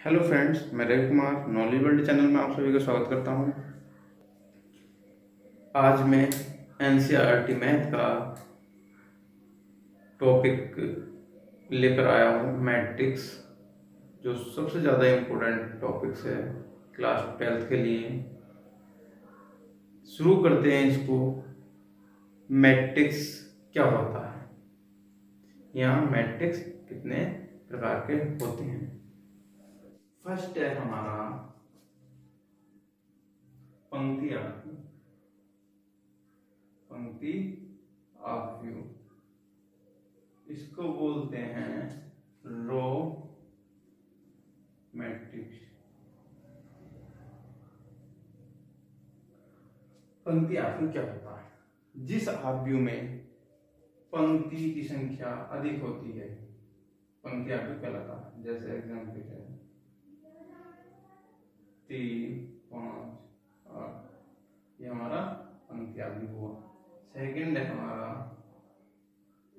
Hello friends मैं Ravi Kumar knowledge world channel में आप सभी का स्वागत करता हूँ। आज मैं एन सी मैथ का टॉपिक लेकर आया हूँ मैट्रिक्स जो सबसे ज़्यादा इम्पोर्टेंट टॉपिक्स है क्लास ट्वेल्थ के लिए। शुरू करते हैं इसको मैट्रिक्स क्या होता है? यहाँ मैट्रिक्स कितने प्रकार के होते हैं? फ़र्स्ट है हमारा पंक्ति आव्यू पंक्ति आव्यू इसको बोलते हैं रो मैट्रिक्स। पंक्ति आव्यू क्या होता है? जिस आव्यू में पंक्ति की संख्या अधिक होती है, पंक्ति आव्यू कहलाता है। जैसे एग्ज़ाम्पल है तीन, पाँच, आठ। ये हमारा आदि हुआ। सेकंड है हमारा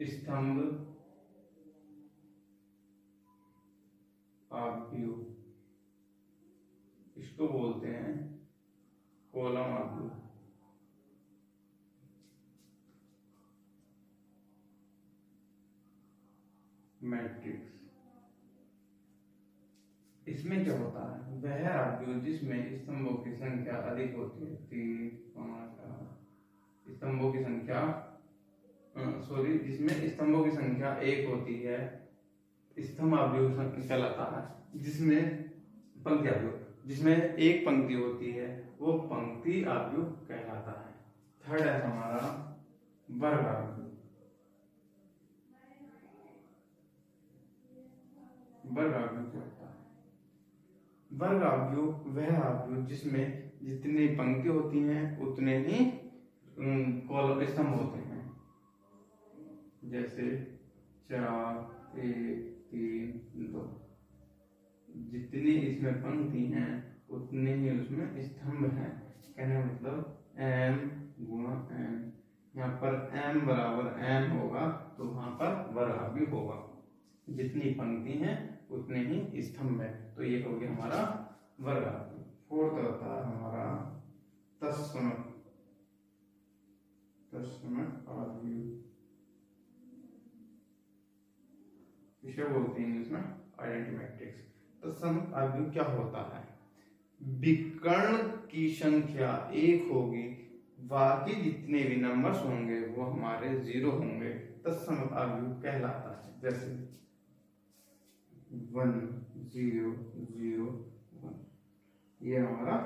स्तंभ। आव्यू इसको बोलते हैं कोलम आव्यू मैट्रिक्स। इसमें क्या होता है? वह आव्यूह जिसमें स्तंभों की संख्या अधिक होती है, तीन, पाँच स्तंभों की संख्या सॉरी जिसमें स्तंभों की संख्या एक होती है स्तंभ आव्यूह कहलाता है। जिसमें पंक्ति आव्यूह जिसमें एक पंक्ति होती है, वो पंक्ति आव्यूह कहलाता है। थर्ड है हमारा वर्ग आव्यूह वर्ग आव्यूह क्या होता है वर्ग आव्यूह, वह आव्यूह, जिसमें जितनी पंक्ति होती हैं, उतने ही कॉलम स्तंभ होते हैं। जैसे चार, एक, तीन, दो। जितनी इसमें पंक्ति हैं, उतने ही उसमें स्तंभ हैं। कहने मतलब एम गुणा एम यहाँ पर एम बराबर एम होगा तो वहाँ पर वर्ग आव्यूह होगा। जितनी पंक्ति हैं उतने ही स्तंभ है तो ये हो गया हमारा वर्ग। फोर्थ होता है हमारा तत्समक आव्यूह विषय बोलते हैं इंग्लिश में आइडेंटिटी मैट्रिक्स तत्समक आव्यूह क्या होता है? विकर्ण की संख्या एक होगी, बाकी जितने भी नंबर्स होंगे वो हमारे ज़ीरो होंगे। तत्समक आव्यूह कहलाता है। जैसे वन, ज़ीरो ज़ीरो, वन। ये हमारा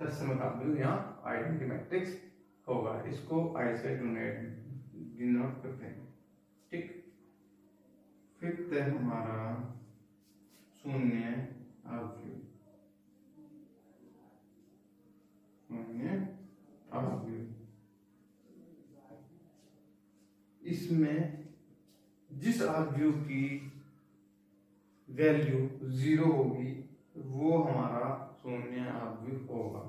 तत्समक आव्यूह यहाँ आइडेंटिटी मैट्रिक्स होगा। इसको आई से डोनेट करते हैं। ठीक। फिफ्थ है हमारा शून्य आव्यूह शून्य आव्यूह इसमें जिस आव्यूह की वैल्यू ज़ीरो होगी, वो हमारा शून्य आव्यूह होगा।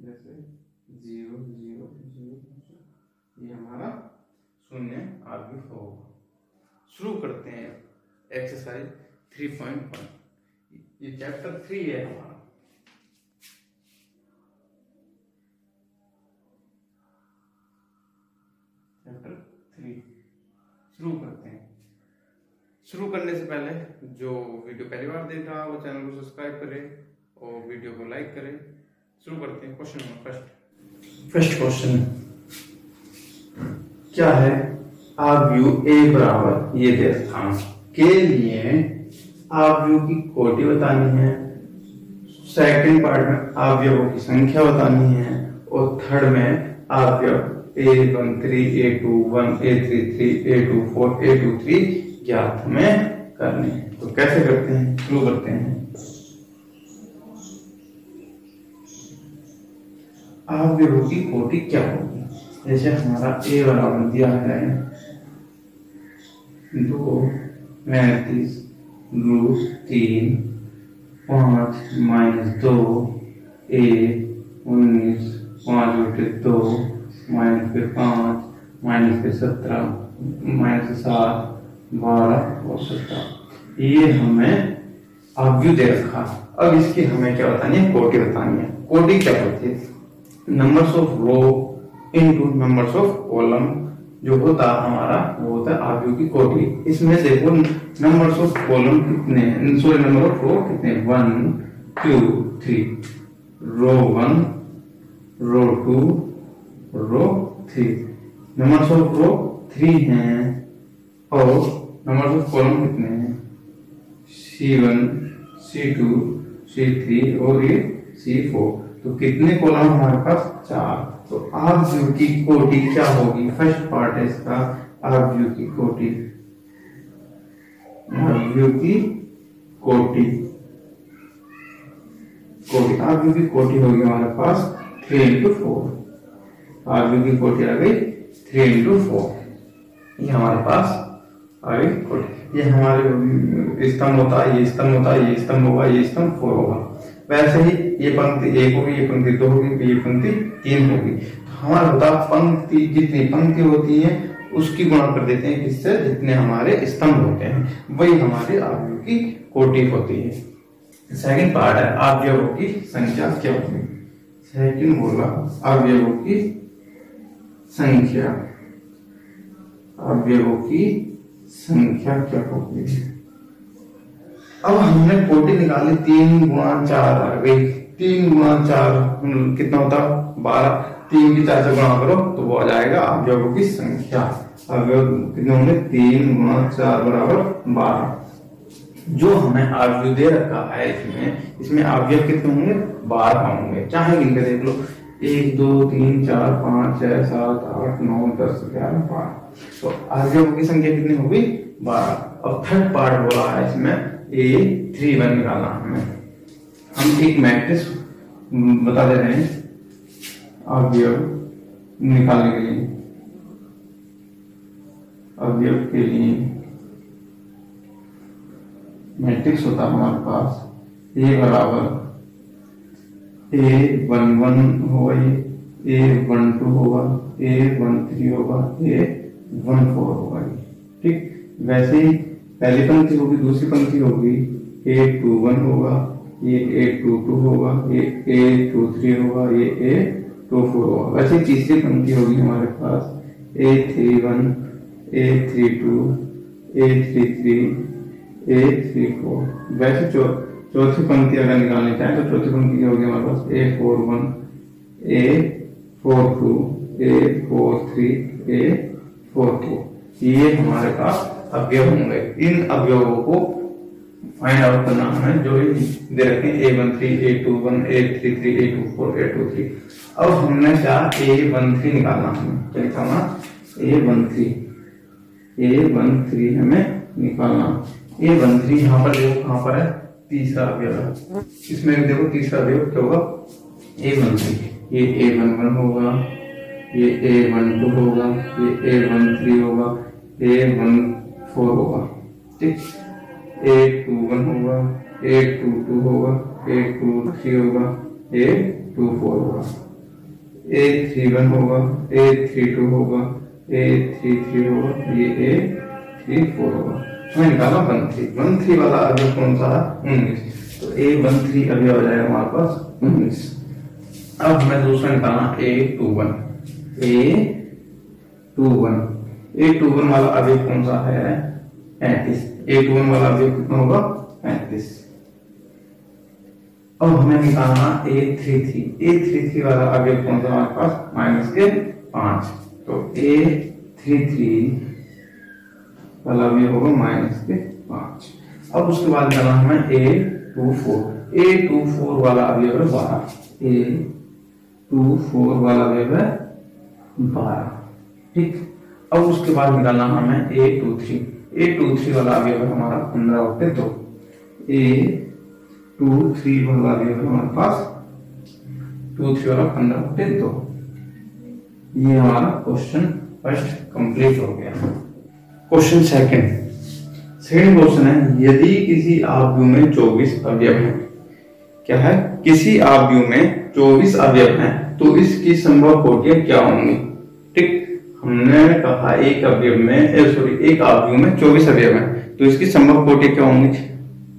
जैसे ज़ीरो ज़ीरो ज़ीरो ये हमारा शून्य आव्यूह होगा। शुरू करते हैं एक्सरसाइज थ्री पॉइंट वन ये चैप्टर थ्री है हमारा। चैप्टर थ्री शुरू करते हैं। शुरू करने से पहले जो वीडियो पहली बार देख रहा है, वो चैनल को सब्सक्राइब करे और वीडियो को लाइक करे। शुरू करते हैं question number first. First question, क्या है आव्यू ए बराबर? ये दे स्थान के लिए आव्यू की कोटि बतानी है सेकंड पार्ट में आव्यवों की संख्या बतानी है, और थर्ड में आव्यव A one three, A two one, A three three, A two four, A two three ज्ञात हमें करने हैं। तो कैसे करते हैं? शुरू करते हैं। आव्यवों की कोटि क्या होगी? जैसे हमारा ए बराबर दिया है। दो, पैंतीस रूट तीन, पाँच, माइनस दो, एक, उन्नीस, पाँच बटे दो, माइनस फिर पाँच, माइनस फिर सत्रह, माइनस सात बारह और सत्रह ये हमें आव्यू दे रखा। अब इसकी हमें क्या बतानी है? कोटि बतानी है। कोटि क्या होती है? Numbers of row into numbers of column जो होता है हमारा, वो होता है आव्यू की कोटि इसमें देखो नंबर्स ऑफ़ कॉलम कितने हैं? सॉरी नंबर ऑफ़ रो कितने one two three row one row two row three numbers of row three हैं और नंबर्स ऑफ़ कॉलम कितने हैं? C one C two C three और ये सी फोर तो कितने कॉलम हमारे पास? चार। तो आप व्यू की कोटि, क्या होगी? फ़र्स्ट पार्ट है इसका, आप व्यू की कोटि। व्यू की कोटि। कोटि, आप व्यू की कोटि होगी हमारे पास थ्री इंटू फोर आप व्यू की कोटि आ गई थ्री इंटू फोर ये हमारे पास आ गई ये हमारे स्तंभ होता है, ये स्तंभ होता है, ये स्तंभ होगा, ये स्तंभ फोर होगा। वैसे ही ये पंक्ति एक होगी, ये पंक्ति दो होगी ये पंक्ति तीन होगी। तो हमारा होता पंक्ति, जितनी पंक्ति होती है, उसकी गुणा कर देते हैं किससे जितने हमारे स्तंभ होते हैं, वही हमारे आव्यूह की कोटि होती है। सेकंड पार्ट है आव्यवों की संख्या क्या होगी सेकंड बोला अवयवों की संख्या अवयवों की संख्या क्या होगी अब हमने कोटि निकाली, तीन गुणा चार आ गई तीन गुणा चार कितना होता? बारह। तीन की चार से गुणा करो तो वो आ जाएगा अवयवों की संख्या। अवयव कितने होंगे? तीन गुणा चार बराबर बारह। जो हमें अवयव दे रखा है इसमें इसमें अवयव कितने होंगे? बारह होंगे। चाहे गिनकर देख लो। एक, दो, तीन, चार, पाँच, छह, सात, आठ, नौ, दस, ग्यारह, बारह। तो आगे की संख्या कितनी होगी? बारह। अब थर्ड पार्ट बोला है इसमें ए थ्री वन निकालना हमें। हम एक मैट्रिक्स बता दे रहे हैं अवयव निकालने के लिए। अवयव के लिए मैट्रिक्स होता है हमारे पास। ए बराबर ए वन वन होगा ये ए वन टू होगा ए वन थ्री होगा ए वन फोर होगा ये ठीक? वैसे ही पहली पंक्ति होगी, दूसरी पंक्ति होगी। ए टू वन होगा ये ए टू टू होगा ये ए टू थ्री होगा ये ए टू फोर होगा वैसे तीसरी पंक्ति होगी हमारे पास, A three one, A three two, A three three, A three four. वैसे चौ चौथी पंक्ति अगर निकालनी चाहे तो चौथी पंक्ति होगी हमारे पास? A four one A four two A four three A four four ये हमारे पास अवयव होंगे। इन अवयवों को फाइंड आउट करना हमें जो दे रखे A one three A two one A three three A two four A two three अब हमने क्या ए वन थ्री निकालना हमें क्या निकालना? A one three A one three हमें निकालना। ए वन थ्री यहाँ पर देखो कहाँ पर है? तीसरा अवयव इसमें देखो तीसरा अवयव क्या होगा? ए वन थ्री ये ए वन वन होगा ये ए वन टू होगा ये ए वन थ्री होगा ए वन फोर होगा ठीक? ए टू वन होगा ए टू टू होगा ए टू थ्री होगा ए टू फोर होगा। ए थ्री वन होगा ए थ्री टू होगा ए थ्री थ्री होगा ये ए थ्री फोर होगा। हमें निकाला वन थ्री वन थ्री वाला अभी कौन सा है उन्नीस। तो ए वन थ्री अभी आ जाएगा हमारे पास, उन्नीस। अब हमें दूसरा निकालना, A two one. A two one. A two one वाला अभी कौन सा है? पैंतीस। ए टू वन वाला अभी कितना होगा? पैंतीस। अब हमें निकालना A three three. A three three वाला अभी कौन सा हमारे पास? माइनस के पाँच। तो ए थ्री थ्री वाला अभी होगा माइनस के पाँच। अब उसके बाद निकालना हमें A two four. A two four वाला अभी है बारह। ए टू फोर वाला अभी है बारह। ठीक? अब उसके बाद निकालना हमें A two three. A two three वाला अवयव है हमारा पंद्रह होते तो। ए टू थ्री वाला अवयव है हमारे पास टू थ्री वाला पंद्रह होते तो। ये हमारा क्वेश्चन फ़र्स्ट कंप्लीट हो गया। क्वेश्चन सेकंड सेकंड क्वेश्चन है, यदि किसी आव्यू में चौबीस अवयव है, क्या है? किसी आव्यू में चौबीस अवयव हैं तो इसकी संभव कोटियाँ क्या होंगी? ठीक, हमने कहा एक अवयव में सॉरी एक अवयव में चौबीस अवयव है तो इसकी संभव कोटि क्या होंगी?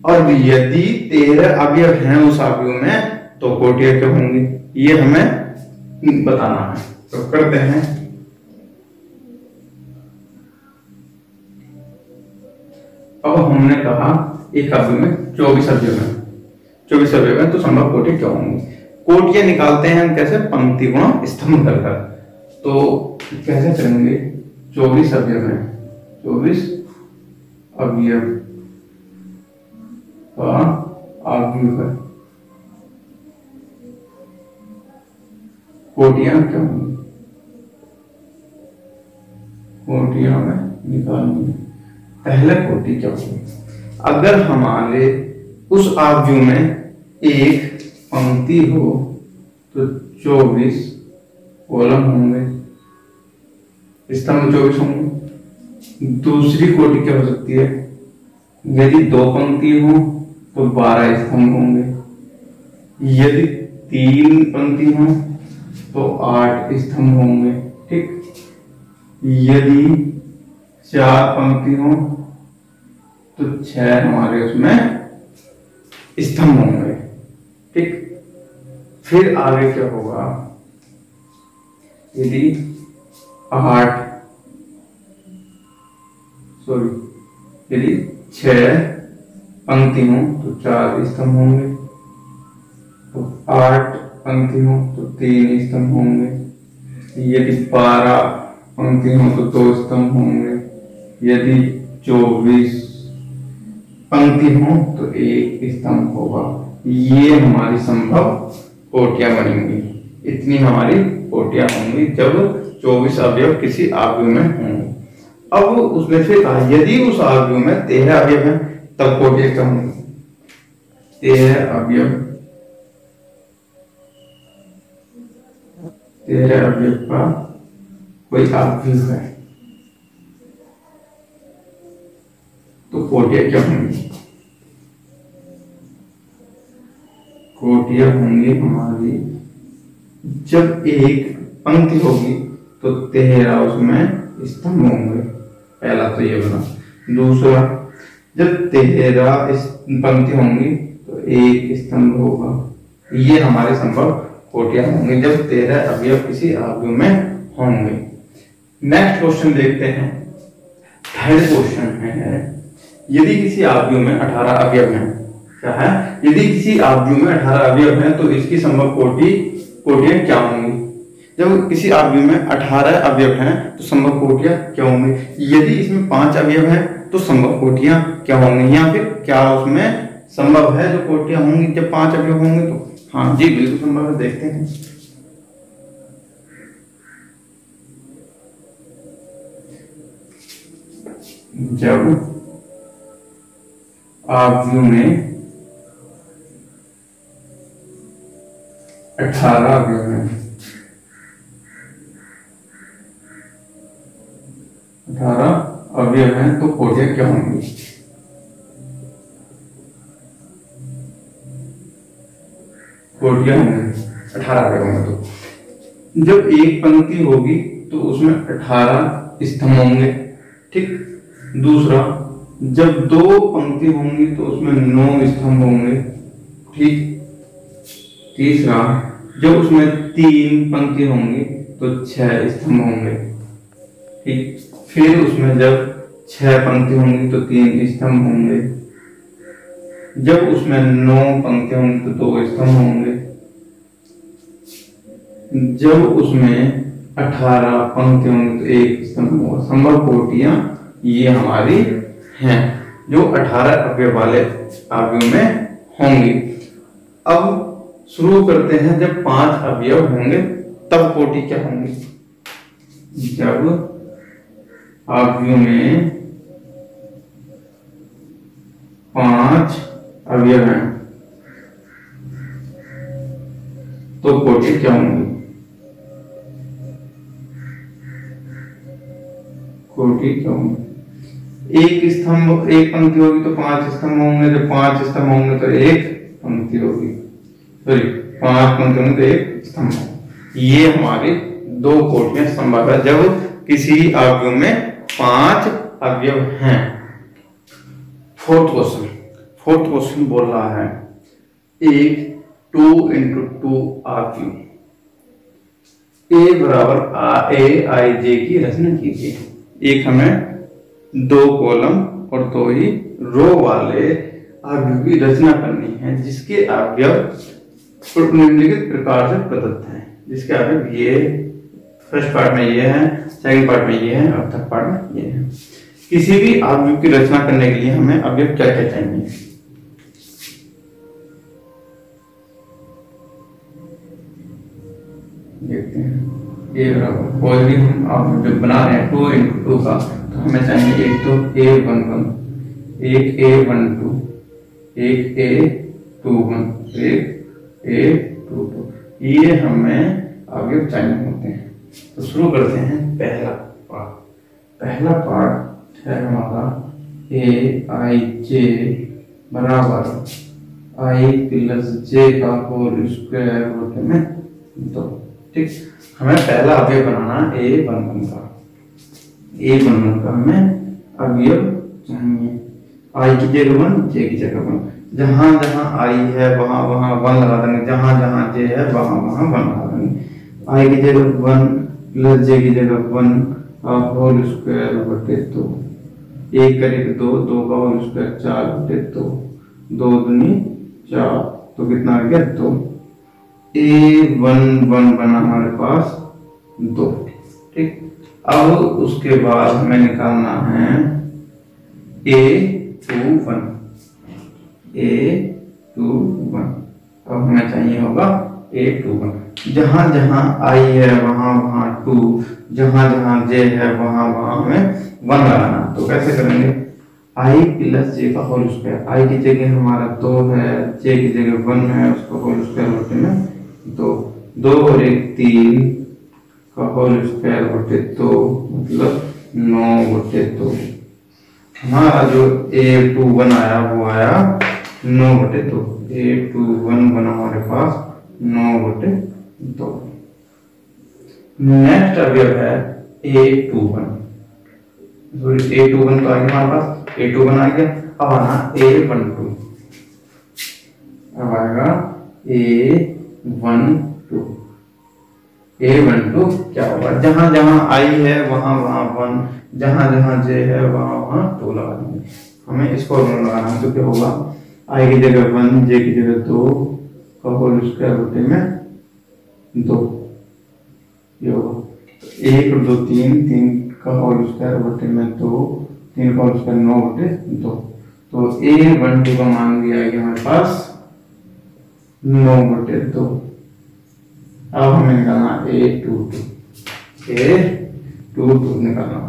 और यदि तेरह अवयव हैं उस अवयव में तो कोटियाँ क्या होंगी? ये हमें बताना है। तो करते हैं। हमने कहा, एक अवयव में चौबीस अवयव है चौबीस अवयव है तो संभव कोटि क्या होंगी? कोटियाँ निकालते हैं हम कैसे? पंक्ति गुण स्तंभ कर तो कैसे करेंगे चौबीस अवयव है चौबीस अवयव का है कोटियाँ क्या होंगी? कोटियाँ में निकालनी। पहले कोटि क्या होगी? अगर हमारे उस आव्यू में एक पंक्ति हो तो चौबीस कॉलम होंगे। स्तंभ चौबीस होंगे। दूसरी कोटि क्या हो सकती है? यदि दो पंक्ति हो तो बारह स्तंभ होंगे। यदि तीन पंक्ति हो तो आठ स्तंभ होंगे, ठीक? यदि चार पंक्ति हो तो छह हमारे उसमें स्तंभ होंगे ठीक? फिर आगे क्या होगा? यदि आठ सॉरी यदि छ पंक्ति हो तो चार स्तंभ होंगे। तो आठ पंक्ति हो तो तीन स्तंभ होंगे। यदि बारह पंक्ति हो तो दो स्तंभ होंगे। यदि चौबीस पंक्ति हो तो एक स्तंभ होगा। ये हमारी संभव कोटियाँ बनेंगी। इतनी हमारी कोटियाँ होंगी जब चौबीस अवयव किसी अवयव में होंगे। अब उसमें फिर कहा, यदि उस अवयव में तेरह अवयव है, तब कोटियाँ क्या होंगी? तेरह अवयव। तेरह अवयव का कोई अवयव है? तो कोटियाँ क्या होंगी? कोटिया होंगी हमारी, जब एक पंक्ति होगी तो तेरह उसमें स्तंभ होंगे। पहला तो ये बना दूसरा, जब तेरह पंक्ति होंगी तो एक स्तंभ होगा। ये हमारे संभव कोटिया होंगे, जब तेरह अवयव किसी अवयव में होंगे। नेक्स्ट क्वेश्चन देखते हैं। थर्ड क्वेश्चन है। यदि किसी अवयव में अठारह अवयव हैं, क्या है? यदि किसी आव्यू में अठारह अवयव है तो इसकी संभव कोटि, कोटियाँ क्या होंगी? जब किसी आव्यू में अठारह अवयव हैं तो संभव कोटियाँ क्या होंगी? यदि इसमें पाँच अवयव है तो संभव कोटियाँ क्या होंगी? या फिर क्या उसमें संभव है जो कोटियाँ होंगी? जब पाँच अवयव होंगे तो। हाँ जी, बिल्कुल संभव है, देखते हैं। जब आव्यू में अठारह अवयव हैं अठारह अवयव हैं तो कोटियाँ क्या होंगी? कोटियाँ होंगी? अठारह अवयव होंगे तो। जब एक पंक्ति होगी तो उसमें अठारह स्तंभ होंगे, ठीक? दूसरा जब दो पंक्ति होंगी तो उसमें नौ स्तंभ होंगे। ठीक तीसरा, जब उसमें तीन पंक्ति होंगी तो छह स्तंभ होंगे। ठीक, फिर उसमें जब छह पंक्ति होंगी तो तीन स्तंभ होंगे। जब उसमें नौ पंक्ति होंगी तो दो स्तंभ होंगे। जब उसमें अठारह पंक्ति होंगी तो एक स्तंभ होगा। संभव कोटियाँ, ये हमारी हैं, जो अठारह अवयव वाले अवयव में होंगी। अब शुरू करते हैं, जब पाँच अवयव होंगे, तब कोटि क्या होंगी? जब अवयव में पाँच अवयव हैं तो कोटि क्या होंगी? कोटि क्या होंगी? एक स्तंभ, एक पंक्ति होगी तो पाँच स्तंभ होंगे, जब पाँच स्तंभ होंगे तो एक पंक्ति होगी। सॉरी पाँच पंक्ति में तो एक स्तंभ ये हमारे दो कोटियाँ है। जब किसी अवयव में पाँच अवयव हैं फोर्थ क्वेश्चन फोर्थ क्वेश्चन बोल रहा है, एक two into two Q A बराबर ए आई जे की रचना कीजिए। एक हमें दो कॉलम और दो ही रो वाले अवयव की रचना करनी है, जिसके अवयव निम्नलिखित प्रकार से प्रदत्त हैं। जिसके अवयव ये फ़र्स्ट पार्ट में ये है सेकंड पार्ट में ये है, और थर्ड पार्ट में ये है। किसी भी अवयव की रचना करने के लिए हमें अवयव क्या क्या चाहिए? देखते हैं। बराबर कोई आप जो बना रहे हैं टू इंटू टू का तो हमें चाहिए एक तो ए वन वन एक ए वन टू एक ए टू वन एक ए टू टू ये हमें आगे चाहिए होते हैं। तो शुरू करते हैं पहला पार्ट पहला पार्ट है हमारा ए आई जे बराबर आई प्लस जे का होल स्क्वायर होते में दो, ठीक? हमें पहला अवयव बनाना ए वन वन का। ए वन वन का हमें अवयव चाहिए। आई की जगह वन, जे की जगह वन। जहाँ जहाँ आई है, वहाँ वहाँ वन लगा देंगे। जहाँ जहाँ जे है, वहाँ वहाँ वन लगा देंगे। आई की जगह वन, प्लस जे की जगह वन होल स्क्वायर बटे दो। एक करेंगे दो दो का होल स्क्वायर चार बटे दो। दो दुनी चार तो कितना आ गया दो। ए वन वन बना हमारे पास दो, ठीक? अब उसके बाद हमें निकालना है A two one A two one अब हमें चाहिए होगा ए टू वन जहाँ जहाँ आई है, वहाँ वहाँ टू जहाँ जहाँ जे है, वहाँ वहाँ हमें वन लगाना। तो कैसे करेंगे? आई प्लस जे का होल स्क्वायर आई की जगह हमारा दो है जे की जगह वन है, उसका होल स्क्वायर होते हैं दो दो और एक तीन का होल स्क्वायर बटे दो मतलब नौ बटे दो। हमारा जो ए टू वन आया, वो आया नौ बटे दो। ए टू वन बना हमारे पास नौ बटे दो। नेक्स्ट अवयव है A two one sorry A two one तो आ गया हमारे पास। ए टू वन आ गया। अब आना ए वन टू अब आएगा A one two. A one two क्या होगा? जहाँ जहाँ आई है, वहाँ वहाँ वन। जहाँ जहाँ जे है, वहाँ वहाँ टू लगा देंगे। हमें इस फॉर्मूला लगाना है तो क्या होगा? आई की जगह वन, जे की जगह दो का होल स्क्वायर होते में दो। ये होगा। एक दो तीन तीन का होल स्क्वायर बटे में दो, तीन का होल स्क्वायर नौ बटे दो। तो ए वन टू का मान दिया गया हमारे पास नौ बटे दो। अब हमें निकालना A two two. A two two निकालना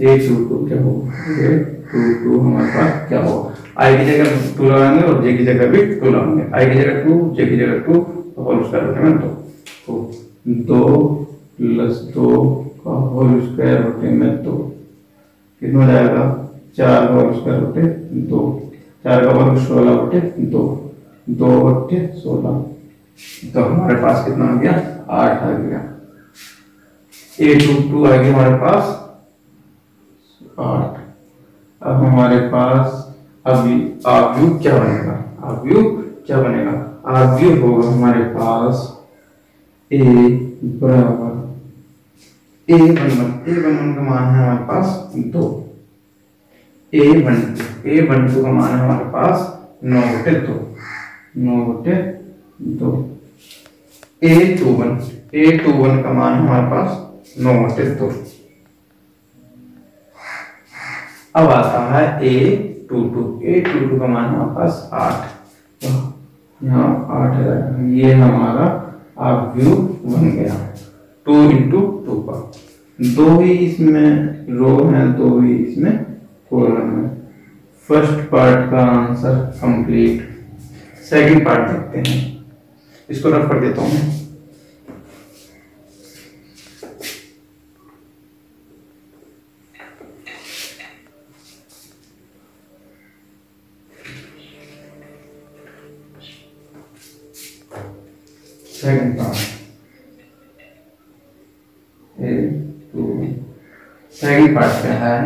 ए टू टू क्या होगा? ए टू टू हमारे पास क्या होगा? आई की जगह टू लगाएँगे और जे की जगह भी टू लगाएँगे। आई की जगह टू जे की जगह टू तो होल स्क्वायर बटे में दो। तो दो प्लस दो का होल स्क्वायर बटे में दो। कितना जाएगा? चार होल स्क्वायर बटे दो। चार का वर्ग सोलह बटे दो। दो बट्टे सोलह। तो हमारे पास कितना आ गया? आठ आ गया। ए टू टू आ गया हमारे पास। आठ। अब हमारे पास अभी आव्यू क्या बनेगा? आव्यू क्या बनेगा? आव्यू होगा हमारे पास ए बराबर A one one A one one का मान है हमारे पास दो। A one A one two का मान है हमारे पास नौ बटे दो। नौ बटे दो। A two one A two one का मान हमारे पास नौ बटे दो। अब आता है A two two A two two का मान हमारे पास आठ। तो यहाँ आठ है, ये हमारा आप व्यू बन गया। टू इंटू टू का। दो ही इसमें रो है, दो ही इसमें कॉलम है। फ़र्स्ट पार्ट का आंसर कंप्लीट सेकंड पार्ट देखते हैं। इसको रफ कर देता हूँ सेकंड पार्ट। सेकंड पार्ट क्या है?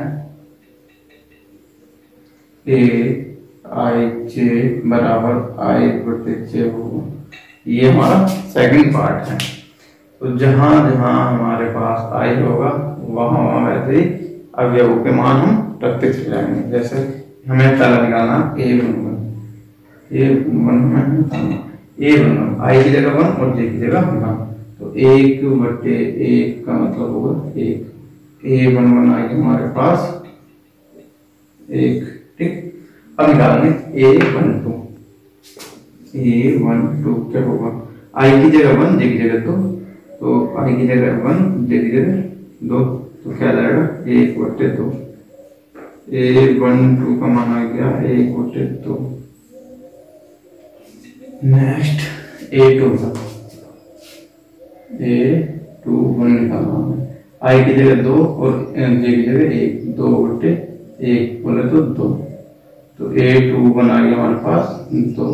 ए आई जे बराबर आई बटे जे होगा ये हमारा सेकंड पार्ट है। तो जहाँ जहाँ हमारे पास आई होगा, वहाँ वहाँ वैसे ही अवयवों के मान हम रखते चले जाएँगे। जैसे हमें पहला निकालना A one one. A one में ए वन वन। आई की जगह वन और जे की जगह वन। तो एक बटे एक का मतलब होगा एक। ए वन वन आएगी हमारे पास एक, ठीक? अब निकालेंगे A one two A one two क्या होगा? आई की जगह वन जे की जगह दो तो आई की जगह वन जे की जगह दो। तो क्या जाएगा? एक बटे दो। ए वन टू का मान आ गया एक बटे दो। नेक्स्ट ए टू का ए टू वन निकालना है आई की जगह दो और जे की जगह एक। दो बटे एक बोले तो दो। तो ए टू वन आ गया हमारे पास दो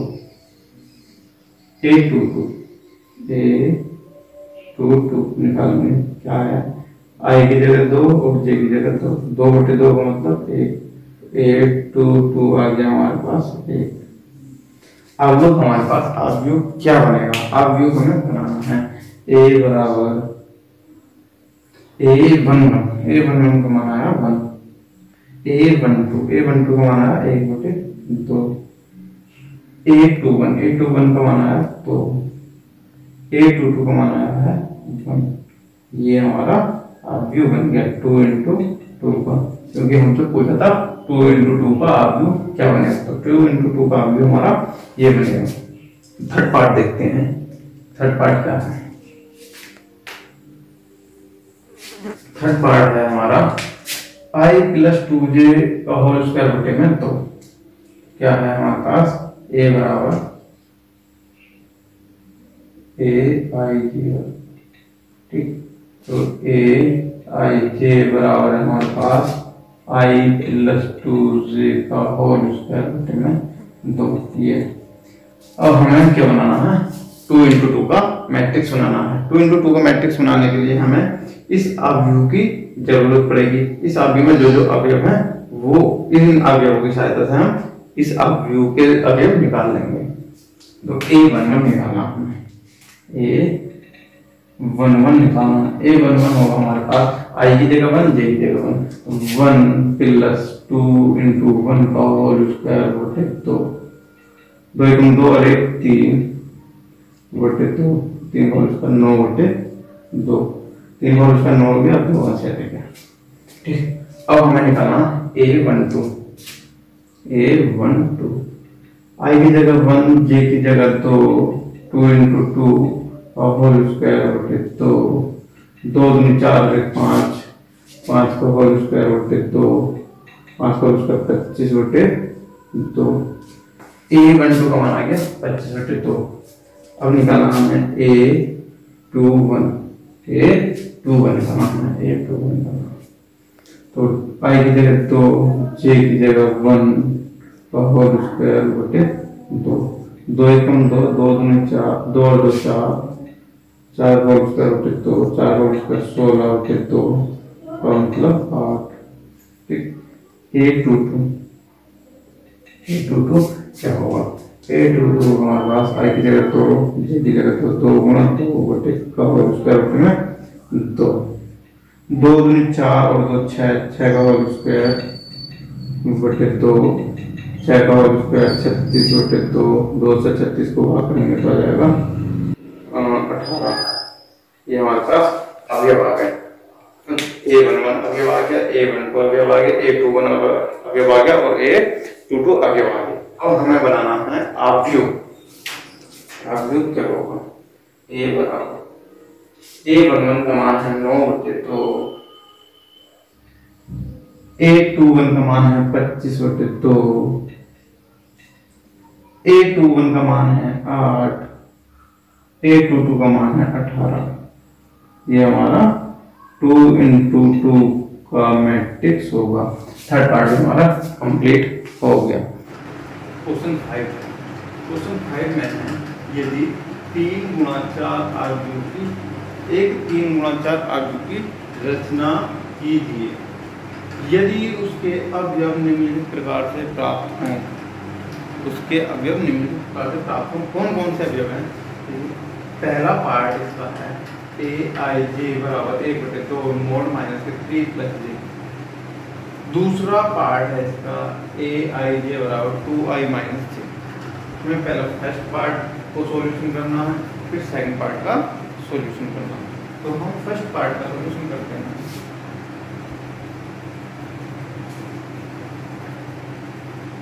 A two two A two two निकालेंगे। क्या है? आई की जगह दो, और जे की जगह दो। दो बटे दो का मतलब एक। ए टू टू आ गया हमारे पास, एक। अब लोग हमारे पास आव्यू क्या बनेगा? आव्यू हमें बनाना है। ए बराबर A one one A one one का मान आया one A one two A one two का मान आया एक बटे दो। A two one A two one का मान आया दो। ए टू टू का मान है वन ये हमारा आव्यू बन गया टू इंटू टू का, क्योंकि हमसे पूछा था टू इंटू टू का आव्यू क्या बनेगा तो टू इंटू टू का आव्यू हमारा ये बनेगा थर्ड पार्ट देखते हैं। थर्ड पार्ट क्या है? थर्ड पार्ट है हमारा आई प्लस टू जे का होल स्क्वायर बटे में तो क्या है हमारे पास? ए बराबर ए आई जे ठीक? तो ए आई जे बराबर है हमारे पास आई प्लस टू जे का होल स्क्वायर बटे में दो। ये। अब हमें क्या बनाना है? टू इंटू टू का मैट्रिक्स बनाना है। टू इंटू टू का मैट्रिक्स बनाने के लिए हमें इस अवयव की ज़रूरत पड़ेगी इस अवयव में जो जो अवयव हैं, वो इन अवयवों की सहायता से हम इस अवयव के अवयव निकाल लेंगे। तो ए वन वन निकालना हमें ए वन वन निकालना। ए वन वन होगा हमारे पास। आई की जगह वन, जे की जगह one. One plus two into one का स्क्वायर बटे दो। दो एक दो और एक तीन बटे दो। तीन होल स्क्वायर नौ बटे दो। हो दो हट गया ठीक अब हमें निकालना A one two. A one two. I की जगह वन जे की जगह दो, टू इंटू टू और होल स्क्वायर बटे दो दूनी चार पाँच पाँच का होल स्क्वायर पाँच पच्चीस बटे दो। ए वन टू का मान आ गया, पच्चीस बटे दो। अब निकालना हमें A two one A two one निकालना हमें ए टू वन निकालना तो आई की जगह दो, जे की जगह वन का होल स्क्वायर बटे दो। दो एकम दो दो दूनी चार, दो और दो चार। चार होल स्क्वायर बटे दो, चार होल स्क्वायर सोलह बटे दो का मतलब आठ। ठीक। A two two. A two two, क्या होगा? ए टू टू हमारे पास, आई की जगह दो, जे की जगह दो दो गुणा दो बटे का होल स्क्वायर बटे में दो दो दूनी चार और दो छः छः का होल स्क्वायर बटे दो छः का होल स्क्वायर छत्तीस बटे दो दो से छत्तीस को भाग करेंगे तो आ जाएगा अठारह। ये हमारे पास अवयव आ गए। ए वन वन अवयव आ गया, ए वन टू अवयव आ गया, ए टू वन अवयव आ गया और ए टू टू अवयव आ गया। अब हमें बनाना है आव्यू आव्यू क्या होगा? ए बराबर। ए वन वन का मान है नौ बटे दो ए टू वन का मान है पच्चीस बटे दो ए टू वन का मान है आठ। ए टू टू का मान है अठारह। ये हमारा टू इंटू टू का मैट्रिक्स होगा। थर्ड पार्ट हमारा कंप्लीट हो गया। क्वेश्चन फाइव क्वेश्चन फाइव में यदि तीन गुणा चार आर्ग्यू की एक तीन गुणा चार आर्ग्यू की रचना की कीजिए यदि उसके अवयव निम्नलिखित प्रकार से प्राप्त हों, उसके अवयव निम्नलिखित प्रकार से प्राप्त हों कौन कौन से अवयव हैं? पहला पार्ट इसका है ए आई जे बराबर एक बटे दो मोड माइनस के थ्री प्लस जे दूसरा पार्ट है इसका ए आई जे बराबर टू आई माइनस जे हमें पहला फ़र्स्ट पार्ट को सॉल्यूशन करना है, फिर सेकंड पार्ट का सॉल्यूशन करना है। तो हम फ़र्स्ट पार्ट का सॉल्यूशन करते हैं।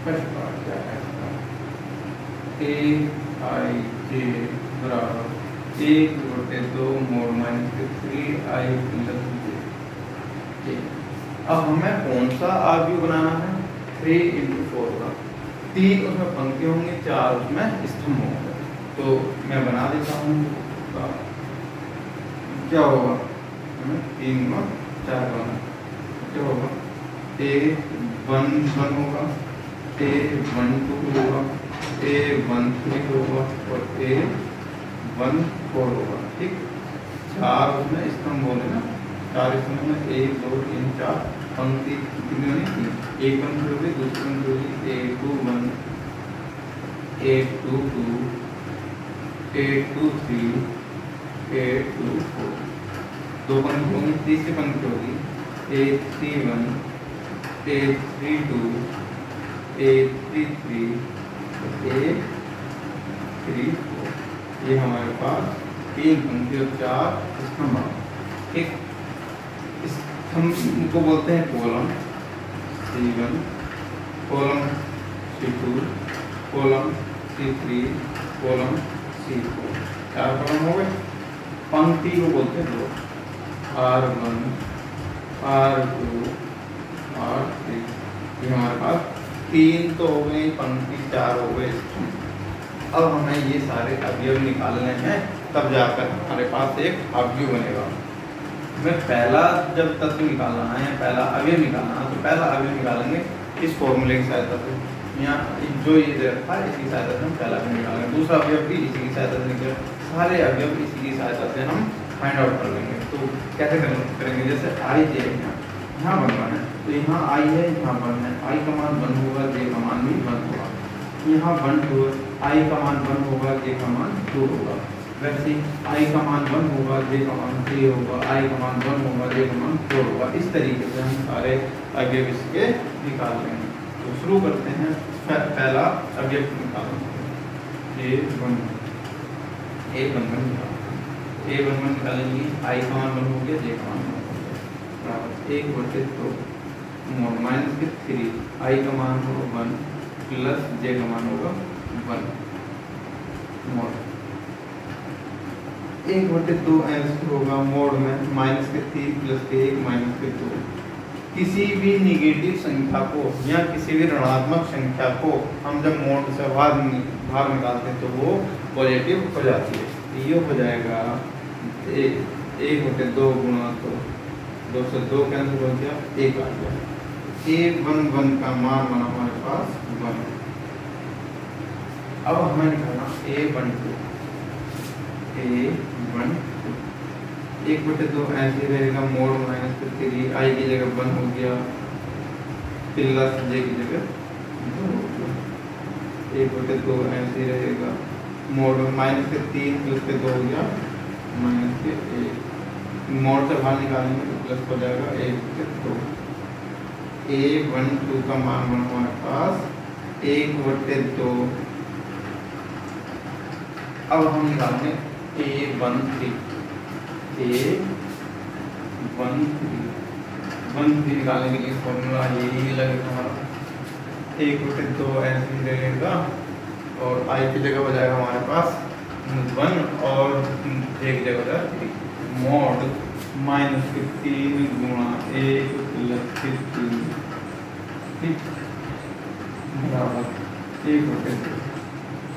फ़र्स्ट पार्ट क्या है? ए आई जे बराबर एक बटे दो mod minus three I plus J अब हमें कौन सा आरबी बनाना है? थ्री इंटू फोर का। तीन उसमें पंक्ति होंगे, चार उसमें स्तंभ होंगे। तो मैं बना देता हूँ। क्या होगा तीन में चार बना क्या होगा ए वन वन होगा, ए वन टू होगा, ए वन थ्री होगा, और ए वन फोर होगा, ठीक? चार उसमें स्तंभ बोले ना, चार स्तंभ में एक दो, तीन, चार, पंक्ति कितनी होनी एक पंक्ति होगी, दूसरी पंक्ति होगी, A two one, A two two, A two three A two four दो पंक्ति होंगी, तीसरी पंक्ति होगी A three one A three two A three three A three four ये हमारे पास तीन पंक्ति और चार स्तंभ ठीक स्तंभ को बोलते हैं column C one column C two column C three column C four चार कॉलम हो गए? पंक्ति को बोलते हैं दो। R one, R two, R three. ये हमारे पास तीन तो हो गए, पंक्ति चार हो गए। अब हमें ये सारे अवयव निकालने हैं, तब जाकर हमारे पास एक अवयव बनेगा। हमें पहला जब तत्व निकालना है पहला अवयव निकालना है तो पहला अवयव निकालेंगे इस फॉर्मूले की सहायता से यहाँ जो ये दे रखा है इसी सहायता से हम पहला अवयव निकालेंगे दूसरा अवयव भी इसी की सहायता से निकले। सारे अवयव इसी की सहायता से हम फाइंड आउट कर लेंगे। तो कैसे करेंगे? जैसे आई जे यहाँ। बनवा है। तो यहाँ आई है, यहाँ वन है। आई का मान वन होगा, जे का मान भी वन होगा। यहाँ वन टू आई का मान वन होगा, जे का मान टू होगा। वैसे आई का मान वन होगा, जे का थ्री होगा। आई का मान वन होगा, जे का फोर होगा। इस तरीके से हम सारे अवयव इसके निकाल लेंगे। तो शुरू करते हैं पहला अवयव निकालेंगे a one a one one निकाल ए वन वन निकालेंगे आई का मान वन हो गया जे का मान बराबर। एक बटे दो माइनस के थ्री आई का मान होगा वन प्लस जे का मान होगा वन मोड एक बटे दो एस होगा मोड में माइनस के तीन प्लस के एक माइनस के दो किसी भी निगेटिव संख्या को या किसी भी ऋणात्मक संख्या को हम जब मोड से बाहर बाहर निकालते हैं तो वो पॉजिटिव हो जाती है। ये हो जाएगा एक एक बटे दो गुणा दो दो से दो कैंसिल हो गया, एक आ गया। ए वन वन का मान बना हमारे पास वन। अब हमें निकालना a one two. A one two एक बटे दो ऐसे रहेगा, mod minus two three i की जगह वन हो गया। प्लस जे की जगह हो एक बटे दो ऐसे रहेगा। मोड माइनस के तीन प्लस के दो हो गया। माइनस के एक। मोड से बाहर निकालेंगे तो प्लस हो जाएगा एक के दो। ए वन टू का मान बना हमारे पास। एक बटे दो। अब हम निकालेंगे a one three one three one three निकालने के लिए फॉर्मूला यही लगेगा हमारा एक बटे दो ऐसे ही रहेगा और आई की जगह हो जाएगा हमारे पास वन और एक जगह हो जाएगा मॉड माइनस फिफ्टीन गुणा एक प्लस ठीक बराबर। एक बटे दो।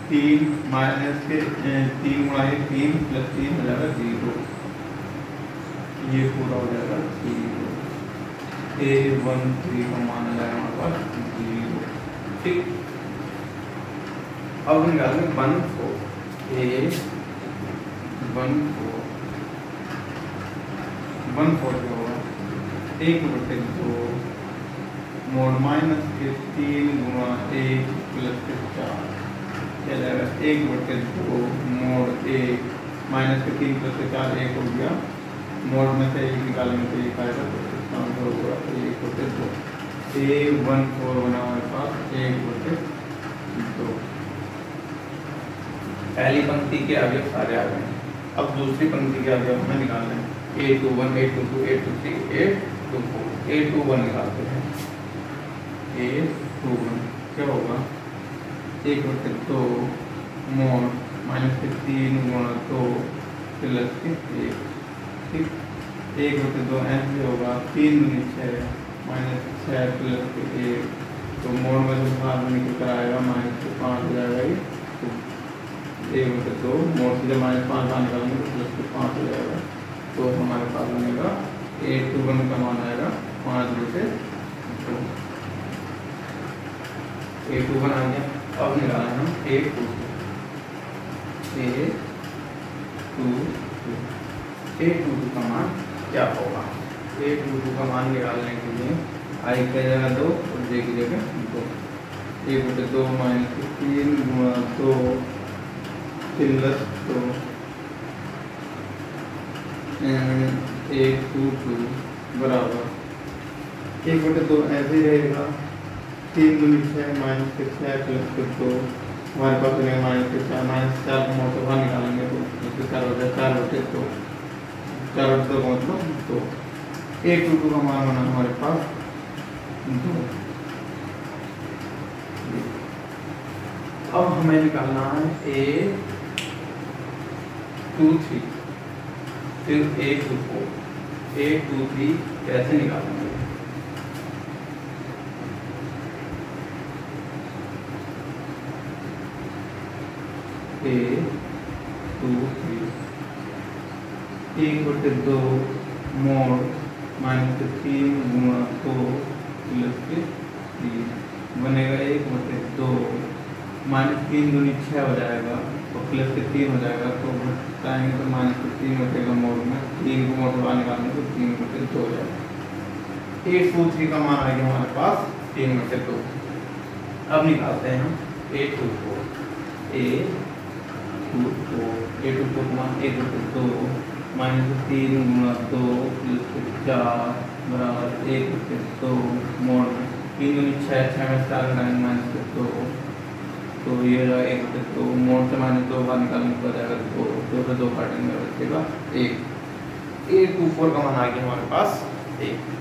तीन माइनस के तीन गुणा एक तीन प्लस तीन हो जाएगा ज़ीरो ये पूरा हो जाएगा ज़ीरो ए वन थ्री का मान जाएगा हमारे पास ज़ीरो ठीक। अब निकालेंगे one four. A one four. One four क्या होगा एक बटे दो मोड माइनस के तीन गुणा एक प्लस के चार। क्या जाएगा? एक बटे दो मोड एक माइनस के तीन प्लस के चार एक हो गया। मोड में से एक निकालने तो एक आएगा तो एक बटे दो। ए वन फोर बना हमारे पास, एक बटे दो। पहली पंक्ति के आगे सारे आ गए। अब दूसरी पंक्ति के आगे हमें निकालना है a two one a two two a two three a two four a two one निकालते हैं। ए टू वन क्या होगा? एक बटे दो, मोड, माइनस के तीन गुणा दो, प्लस के एक। ठीक एक बटे दो ऐसे होगा, तीन दूनी छः माइनस छः प्लस एक। तो मोड में जो बाहर निकल कर आएगा माइनस के पाँच हो जाएगा ये। तो एक बटे दो, मोड से जब माइनस पाँच बाहर निकालेंगे तो प्लस के पाँच हो जाएगा। तो हमारे पास बनेगा ए टू वन का मान आएगा पाँच बटे दो। ए टू वन आ गया अब निकालें हम a two a two a two two का मान क्या होगा? ए टू टू का मान निकालने के लिए आई की जगह दो और जे की जगह दो। एक बटे दो माइनस तीन गुणा दो प्लस दो। एक टू टू बराबर। एक बटे दो ऐसे ही रहेगा। तीन दूनी छः माइनस के छः प्लस के दो। हमारे पास माइनस के चार माइनस चार को मोटे निकालेंगे तो चार बटे चार बटे दो। चार बटे दो का मतलब दो एक टू टू का मान बना हमारे पास दो अब हमें निकालना है ए टू थ्री फिर a two four a two three कैसे निकालेंगे? ए टू एक बटे दो मोड माइनस के तीन गुणा दो प्लस के तीन बनेगा एक बटे दो। माइनस तीन दूनी छः हो जाएगा और प्लस के तीन हो जाएगा तो घटाएँगे तो माइनस के तीन बटेगा मोड में। तीन को मोड बाहर निकालेंगे तो तीन बटे दो हो जाएगा। एट टू थ्री का मान आएगा हमारे पास तीन बटे दो। अब निकालते हैं हम a two four. A two four. A two four मान एक बटे दो। माइनस तीन गुणा दो चार बराबर एक बटे दो मोड़ तीन दूनी छः छः में चार घटाएँगे माइनस दो तो ये रहा एक बटे दो मोड़ से माइनस दो बार निकालने को जाएगा दो दो से दो काटेंगे बचेगा एक ए टू फोर का मान आ गया हमारे पास एक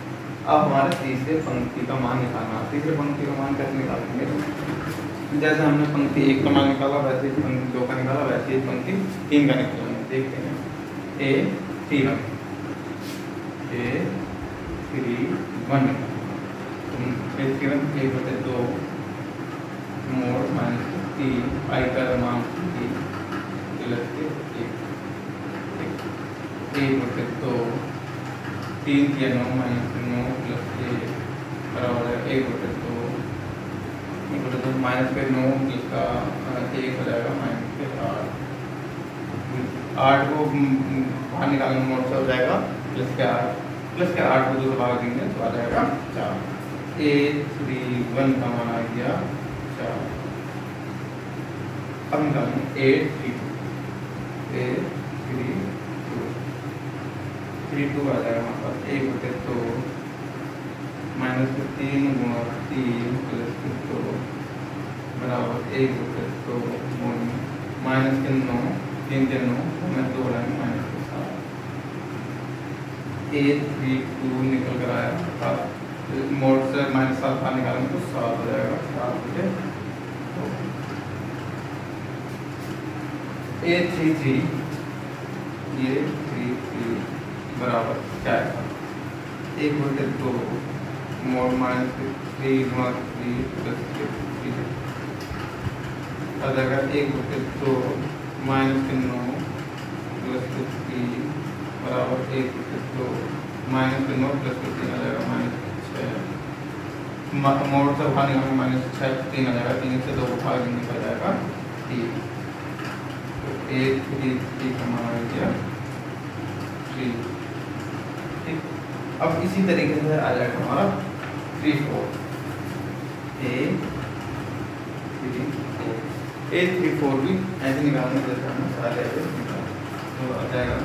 अब हमारे तीसरे पंक्ति का मान निकालना तीसरे पंक्ति का मान कैसे निकालेंगे जैसे हमने पंक्ति एक का मान निकाला वैसे ही पंक्ति दो का निकाला वैसे ही पंक्ति तीन का निकालेंगे देखते हैं। A three one a three one a three one एक बटे दो मोड माइनस तीन आई का मान तीन के एक एक बटे दो तीन किया नौ माइनस नौ प्लस एक बराबर है एक बटे दो एक बटे दो माइनस के नौ प्लस का एक हो जाएगा माइनस के आठ आठ को बाहर निकालने मोड से हो जाएगा प्लस के आठ प्लस के आठ को दो भाग देंगे तो आ जाएगा चार। ए थ्री वन का मान आ गया चार। अब निकालेंगे eight three two a three two three two आ जाएगा हमारे पास। एक बटे दो माइनस के तीन गुणा तीन प्लस के दो बराबर एक बटे दो माइनस के नौ तीन के नौ हमें दो बढ़ाएँगे माइनस के सात एट थ्री टू निकल कर आया, सात। मोड से माइनस सात बाहर निकालेंगे तो सात हो जाएगा, सात बटे दो ए थ्री थ्री, ये, थ्री थ्री, बराबर क्या आएगा एक बटे दो, मोड माइनस थ्री, गुणा थ्री प्लस थ्री आ एक बटे दो माइनस के नौ प्लस के बराबर एक बटे दो माइनस के नौ प्लस के तीन आ जाएगा माइनस के छः मोड से बाहर निकालेंगे माइनस छः तीन आ जाएगा, तीन से दो भाग निकल जाएगा तीन। तो एक थ्री थ्री का मान आ गया थ्री। ठीक। अब इसी तरीके से आ जाएगा हमारा three four. A three four a three four भी ऐसे निकालने जैसे हमें सारे ऐसे तो आ जाएगा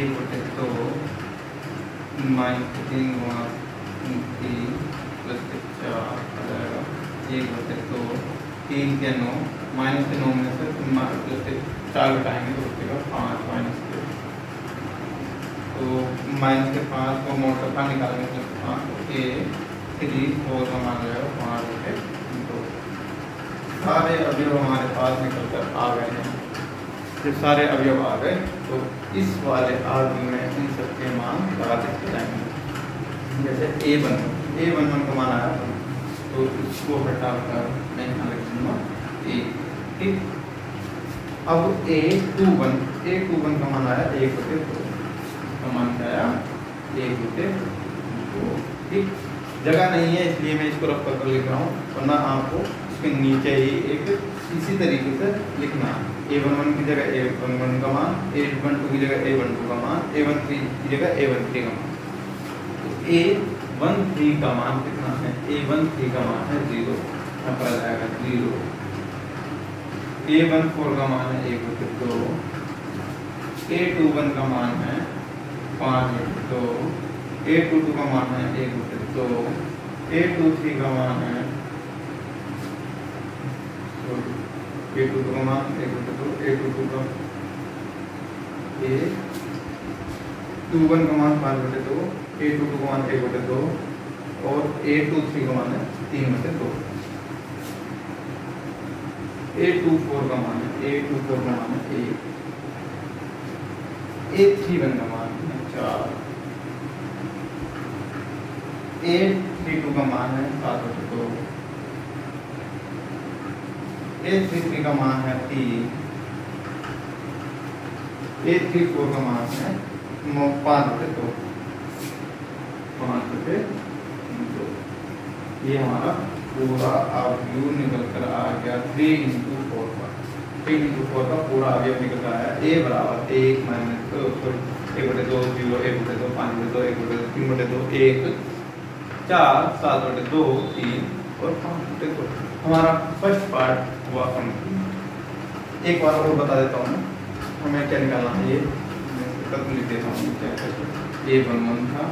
एक बटे तो माइनस तीन गुणा तीन प्लस के चार आ जाएगा एक बटे तो तीन के नौ माइनस के नौ में से प्लस के चार घटाएँगे तो बचेगा पाँच माइनस के तो माइनस के पाँच को मोटा निकालेंगे प्लस पाँच ए थ्री फोर का मान जाएगा पाँच बटे दो सारे अवयव हमारे पास निकल कर आ गए हैं। जब सारे अवयव आ गए तो इस वाले आदमी में इन सबके मान लगा देते जाएँगे। जैसे a one a one one का मान आया था। तो इसको हटा कर मैं यहाँ लिख दूँगा ए ठीक? अब a two one. A two one का मान आया एक बटे दो। का मान आया? एक बटे दो। ठीक? जगह नहीं है, इसलिए मैं इसको रफ कर लिख रहा हूँ, वरना आपको उसके नीचे ही एक इसी तरीके से लिखना ए वन वन की जगह ए वन वन का मान ए वन टू की जगह ए वन टू का मान ए वन थ्री की जगह ए वन थ्री का मान। तो ए वन थ्री का मान कितना है? ए वन थ्री का मान है ज़ीरो जाएगा ज़ीरो ए वन फोर का मान है एक बटे दो। ए टू वन का मान है पाँच बटे दो। ए टू टू का मान है एक बटे दो। ए टू थ्री का मान है ए टू टू का मान एक बटे दो ए टू टू का ए टू वन का मान पाँच बटे दो ए टू टू का मान एक बटे दो और ए टू थ्री का मान है तीन बटे दो ए टू फोर का है ए टू फोर का है ए थ्री वन का है चार ए थ्री टू का है सात बटे दो ए थ्री थ्री का मान है तीन ए थ्री फोर का मान है पाँच बटे दो। पाँच बटे दो। ये हमारा पूरा अवयव निकल कर आ गया थ्री इंटू फोर का। थ्री इंटू फोर का पूरा अवयव निकल कर आया ए बराबर एक माइनस सॉरी एक बटे दो ज़ीरो एक बटे दो, पाँच बटे दो, एक बटे दो, तीन बटे दो, एक, चार, सात बटे दो, तीन और पाँच बटे दो। हमारा फ़र्स्ट पार्ट हुआ कंप्लीट एक बार और बता देता हूँ, हमें क्या निकालना है ये, मैं लिख देता हूँ, क्या ए वन वन था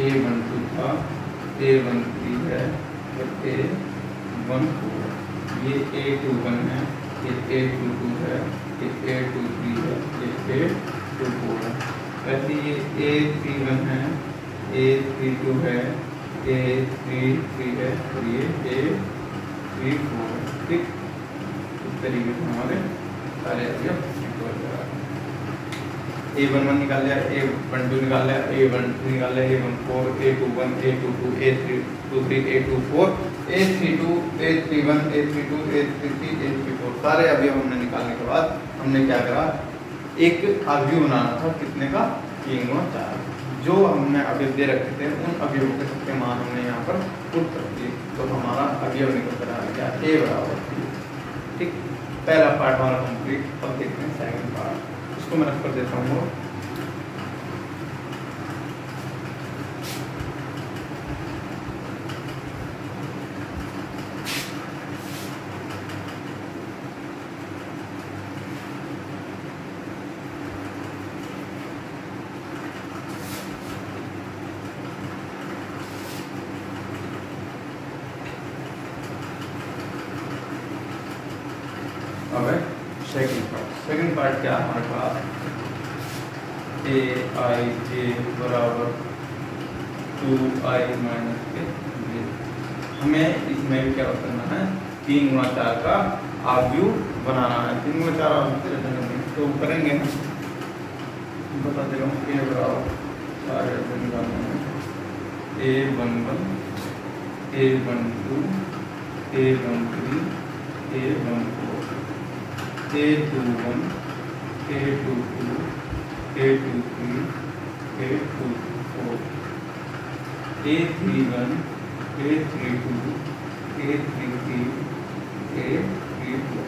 ए वन टू था ए वन थ्री है, और ए वन फोर ये ए टू वन है, ये ए टू टू है, ये ए टू थ्री है, ये ए टू फोर है। वैसे ये ए थ्री वन है ए थ्री टू है ए थ्री थ्री है, और ये ए थ्री फोर है। ठीक? हमारे सारे ए वन वन निकाल लिया ए वन टू निकाल लिया ए वन निकाल लिया a one four a two one a two two a three two three a two four a three two a three one a three two a three three a three four सारे हमने निकालने के बाद हमने क्या करा एक अवयव बनाना था कितने का तीन गुणा चार जो हमने अवयव दे रखे थे उन अवयवों के सबके मान हमने यहाँ पर पुट कर दिए तो हमारा अवयव निकल कर आ गया ए बराबर ठीक पहला पार्ट हमारा कंप्लीट अब देखते हैं सेकंड पार्ट उसको मैं रख कर देता हूँ अब है सेकंड पार्ट सेकंड पार्ट क्या है हमारे पास ए आई जे बराबर टू आई माइनस के जे हमें इसमें भी क्या करना है तीन गुणा चार का आव्यू बनाना है तीन गुणा चार आव्यू से रचना करनी है। तो करेंगे हम बता दे रहा हूँ ए बराबर सारे अव्यव निकालने हैं a one one a one two a one three a one four A two one, A two two, A two three, A two four, A three one, A three two, A three three, A three four.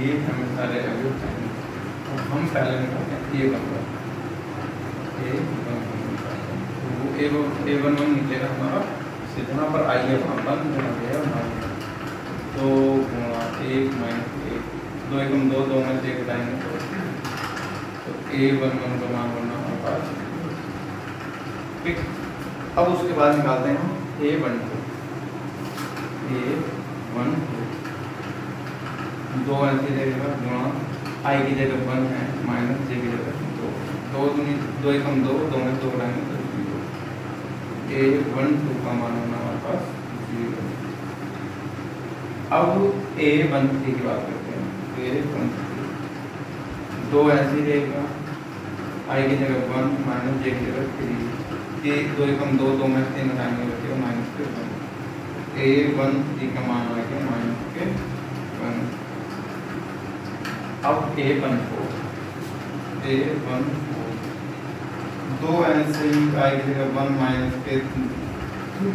ये हमें सारे अवयव चाहिए और हम पहले निकालते हैं a one one a one one तो वो a one a one one निकलेगा हमारा से जहाँ पर आई है वहाँ बंद होना गया वहाँ दो गुणा एक माइनस एक, दो एकम दो दो में से घटाएँगे तो ए वन वन का मान बनना हमारे पास ठीक? अब उसके बाद निकालते हैं हम a one two a one two दो ऐसे रहेगा गुणा आई की जगह वन है, माइनस जे की जगह दो। दो दूनी, दो एकम दो दो में दो घटाएँगे तो ए वन टू का मान होना हमारे पास ज़ीरो। अब ए वन थ्री की बात करते हैं। ए वन थ्री दो ऐसे ही रहेगा। आई की जगह वन माइनस जे की जगह थ्री ए दो एकम दो दो में तीन घटाएँगे बचेगा माइनस के वन ए वन थ्री का मान आ गया माइनस के वन अब a one four a one four दो ऐसे ही आई की जगह वन माइनस के की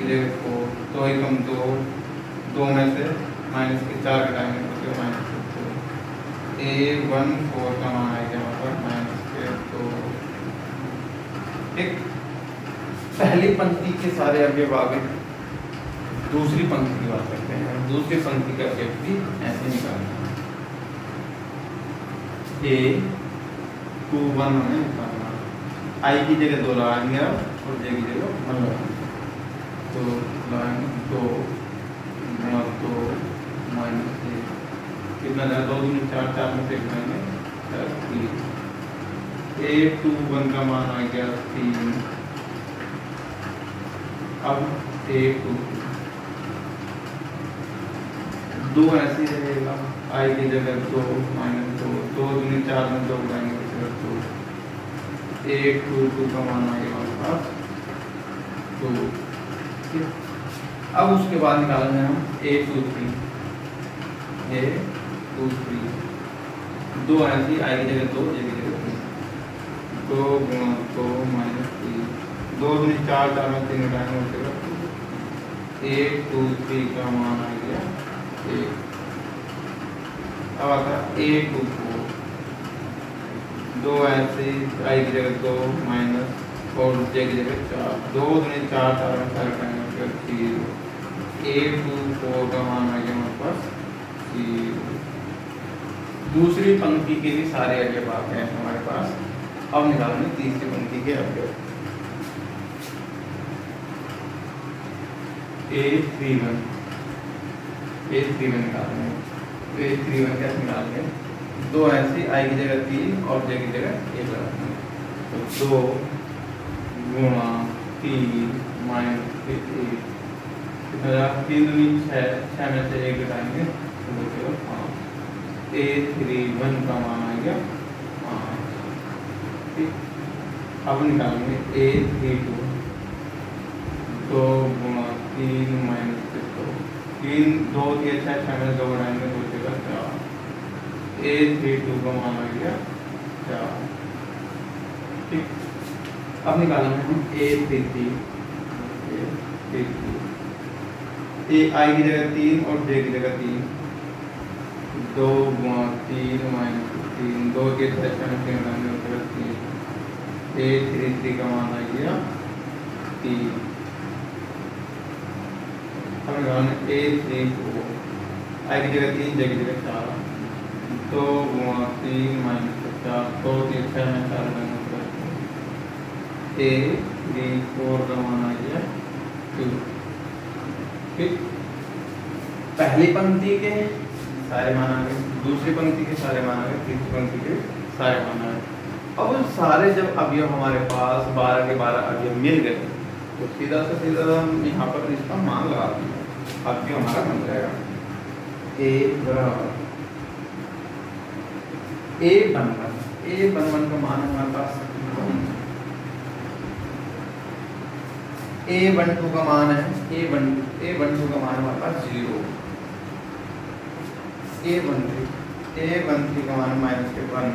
जगह फोर दो एकम दो दो में से माइनस के चार घटाएँगे बचेगा माइनस के फोर ए वन फोर का मान आएगा यहाँ पर माइनस एक पहली पंक्ति के सारे अवयव आ गए दूसरी पंक्ति की बात करते हैं दूसरी पंक्ति का अवयव भी ऐसे निकालना ए टू वन हमें निकालना आई की जगह दो लगाएँगे अब और जे की जगह वन लगाएँगे तो लगाएँगे दो गुणा दो माइनस एक। कितना जाए दो दूनी चार चार में से घटाएँगे तीन। ए टू वन का मान आ गया तीन। अब ए टू। दो ऐसे रहेगा आई की जगह दो माइनस दो। दो दूनी चार में दो बनाएँगे जगह दो। ए टू टू का मान आ गया पास दो। अब उसके बाद निकालना है हम a two three a two three. दो ऐसी आई की जगह दो जगह दो गुणा दो माइनस तीन। दो दूनी चार चार में तीन घटाएँगे एक टू थ्री का मान आ गया। एक। अब आता है ए टू फोर। दो ऐसे आई की जगह दो माइनस और जे की जगह चार। दो दूनी चार चार में चार घटाएँगे ज़ीरो ए टू फोर का मान आ दूसरी पंक्ति के भी सारे अगले बात हैं हमारे पास। अब निकालेंगे तीसरी पंक्ति के अवयव a three one a three one निकालेंगे तो ए थ्री वन कैसे निकालेंगे दो ऐसी आई की जगह तीन और जे की जगह एक लगाएँगे तो दो गुणा तीन माइनस एक। तीन दूनी छः छः में से एक घटाएँगे। ए थ्री वन का मान आ गया पाँच ठीक अब निकालेंगे ए थ्री टू दो गुणा तीन माइनस दो तीन दो तीन छः छः में दो बढ़ाएँगे दो जगह चार ए थ्री टू का मान आ गया चार ठीक अब निकालेंगे हम a three three a three three a i की जगह तीन और जे की जगह तीन दो तीन माइनस तीन दो के छः छः में तीन ए थ्री थ्री का मान आ गया तीन अब ए थ्री फोर आई की जगह तीन जगह जगह चार दो गुणा तीन माइनस चार दो तीन छः में चार ए थ्री फोर का मान आ गया टू ठीक पहली पंक्ति के सारे मान आ गए दूसरी पंक्ति के सारे मान आ गए तीसरी पंक्ति के सारे मान आ गए अब सारे जब अवयव हमारे पास बारह के बारह अवयव मिल गए तो सीधा से सीधा हम यहाँ पर इसका मान लगा देंगे अवयव हमारा बन जाएगा ए बराबर। A one one. A one one का मान हमारे पास ए वन टू का मान है। A one a one two का मान हमारे पास zero. A one three a one three का मान माइनस के one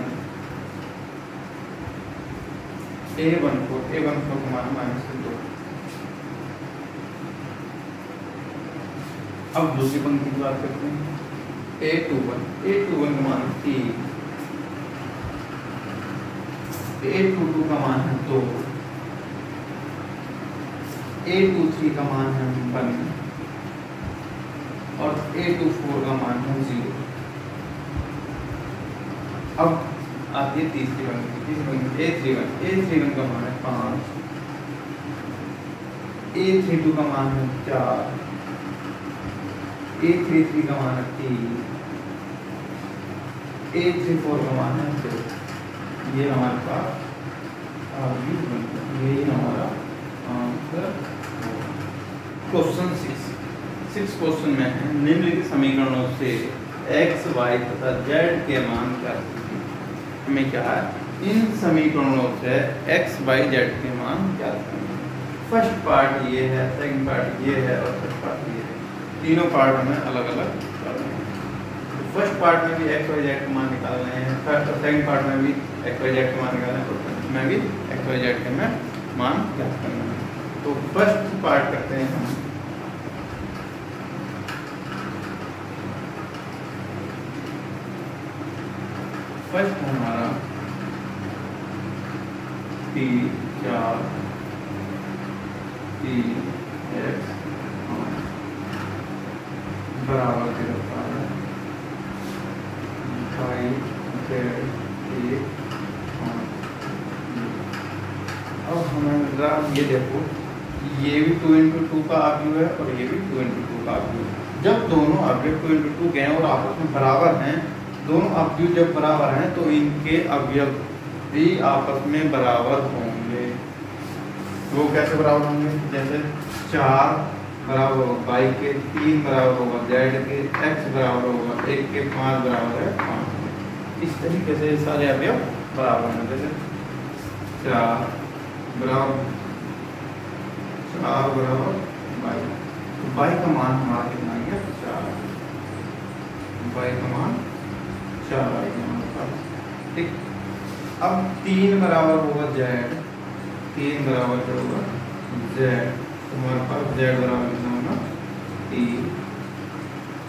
a one four a one four का मान माइनस के दो अब दूसरी पंक्ति की बात करते हैं। A two one a two one का मान तीन ए टू टू का मान है दो. ए टू थ्री का मान है वन और ए टू फोर का मान है ज़ीरो अब आप ये तीसरी one a three one a three one का मान है पाँच। ए थ्री टू का मान है चार। ए थ्री थ्री का मान है तीन। ए थ्री फोर का मान है दो। ये हमारे पास यही हमारा answer question six six question में है, निम्नलिखित समीकरणों से एक्स वाई तथा जेड के मान क्या हमें क्या है? इन समीकरणों से एक्स वाई जेड के मान क्या करना फ़र्स्ट पार्ट ये है सेकंड पार्ट ये है और थर्ड पार्ट ये है। तीनों पार्ट हमें अलग अलग फ़र्स्ट पार्ट में भी एक्स वाई जेड का मान निकालने हैं। फ़र्स्ट और सेकंड पार्ट में भी एक्स वाई जेड का मान निकालना है। में भी एक्स वाई जेड के में मान ज्ञात करना है। तो फ़र्स्ट पार्ट करते हैं हम। फ़र्स्ट हमारा टी चार टी एक्स बराबर के रखता है। जेड अब हमें ये देखो, ये भी टू इंटू टू का आव्यूह है और ये भी टू इंटू टू का आव्यूह है। जब दोनों अवयव टू इंटू टू गए और आपस में बराबर हैं दोनों अवयव जब बराबर हैं तो इनके अवयव भी आपस में बराबर होंगे। वो कैसे बराबर होंगे? जैसे चार बराबर होगा बाई के, तीन बराबर होगा जेड के एक्स बराबर होगा एक के, पाँच बराबर है पाँच इस तरीके से सारे अवयव बराबर हैं जैसे चार बराबर चार बराबर बाई। तो बाई का मान हमारा कितना आ चार। बाई का मान चार आ गया ठीक। अब तीन बराबर होगा जेड तीन बराबर क्या होगा? जेड तो हमारे पास जेड बराबर कितना होगा? तीन।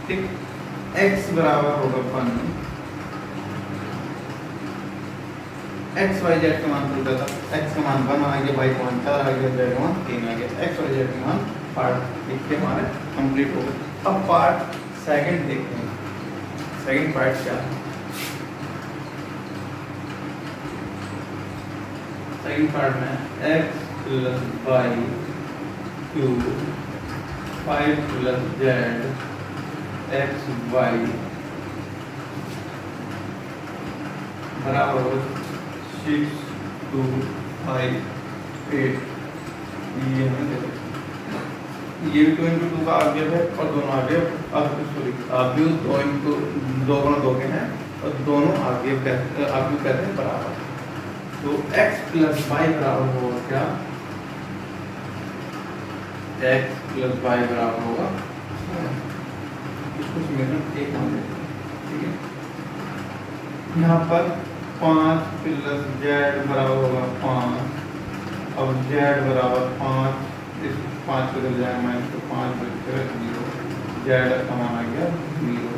ठीक। एक्स बराबर होगा वन एक्स वाई जेड का मान पूछा था। एक्स का मान वन आ गया वाई मान चार आ गया जेड मान तीन आ गया एक्स वाई जेड का मान पार्ट लिख के हमारे कंप्लीट हो गए। अब पार्ट सेकंड देखते हैं। सेकंड पार्ट क्या है? सेकंड पार्ट में x plus y cube five plus z x y बराबर सिक्स टू फाइव एट ये ये भी टू इंटू टू का अवयव है और दोनों अवयव अब सॉरी अवयव दो इंटू दो गुणा दो के हैं और दोनों आगे अवयव कहते हैं बराबर। तो x प्लस वाई बराबर होगा क्या? x प्लस वाई बराबर होगा। इसको समीकरण एक मान लेते हैं, ठीक है? यहाँ पर पाँच प्लस जेड बराबर होगा पाँच। अब जेड बराबर पाँच, इस पाँच को जब जाए माइनस तो पाँच बचकर ज़ीरो। जेड का मान आ गया ज़ीरो।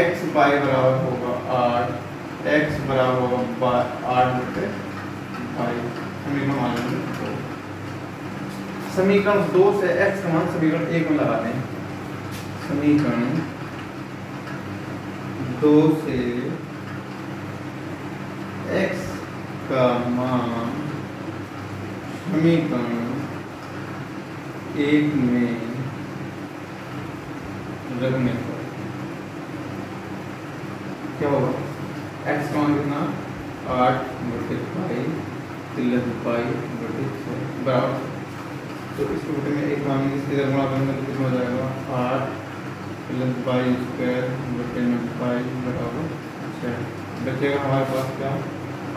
एक्स वाई बराबर होगा आठ। एक्स बराबर होगा आठ बटे समीकरण लेंगे। समीकरण दो से एक्स का मान समीकरण एक में लगाते हैं। समीकरण दो से एक्स का मान समीकरण एक में रखने पर क्या होगा? एक्स का मान कितना? आठ बटे पाई प्लस पाई बटे छः, बराबर। तो इस बटे में एक मान इसके इधर गुणा करेंगे तो कितना हो जाएगा? आठ प्लस बाई स्क्वायर बटे में पाई बराबर छः। बचेगा हमारे पास क्या?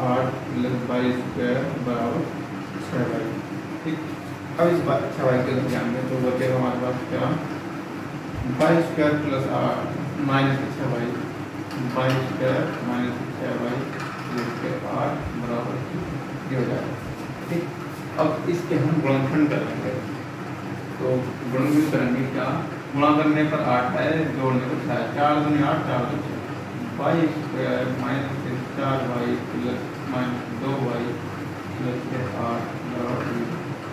आठ प्लस बाई स्क्वायर बराबर छः बाई ठीक। अब इस बात छः बाई के ध्यान दें तो बचेगा हमारे पास क्या? बाई स्क्वायर प्लस आठ, माइनस छः बाई बाई स्क्वायर माइनस छः बाई जिसके आठ बराबर ये हो जाएगा। ठीक? अब इसके हम गुणनखंड करेंगे। तो गुणनखंड करेंगे क्या? गुणा करने पर आठ है, जोड़ने पर छः चार दूनी आठ, चार दो छः बाई स्क्वायर माइनस चार बाई प्लस माइनस दो बाई प्लस छः आठ बराबर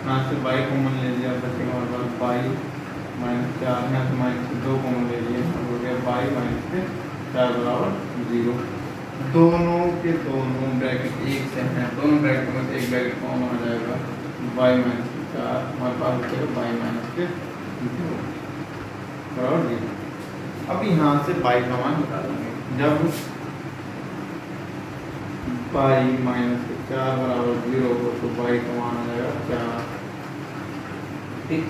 यहाँ से बाई कॉमन ले लिया बचेगा हमारे बाई माइनस चार है तो माइनस दो कॉमन ले अब हो गया बाई माइनस के चार बराबर? ज़ीरो। दोनों के दोनों ब्रैकेट एक से हैं। दोनों ब्रैकेट में से एक ब्रैकेट कॉमन आ जाएगा। बाई माइनस के चार, हमारे पास बचेगा बाई माइनस के। दो बराबर ज़ीरो अब यहाँ से बाई का मान निकालेंगे। जब बाई माइनस के चार बराबर ज़ीरो हो तो बाई का मान आ जाएगा चार। ठीक।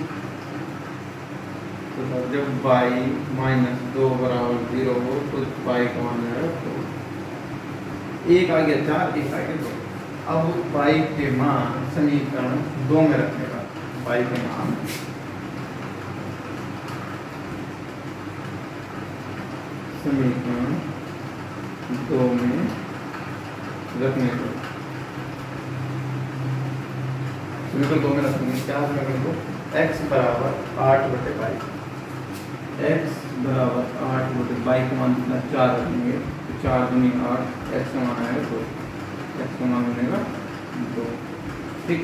तो तब जब बाई माइनस दो बराबर ज़ीरो हो तो बाई का आ जाएगा एक आ गया चार, एक आ गया दो। अब बाई के मान समीकरण दो में रखने का बाई के मान। समीकरण दो में रखने को। समीकरण दो में रखेंगे क्या समीकरण दो x बराबर आठ बटे बाई x बराबर आठ बटे बाई का मान कितना? चार रखेंगे तो चार दूनी आठ, x का मान आएगा दो। X का मान बनेगा दो। ठीक।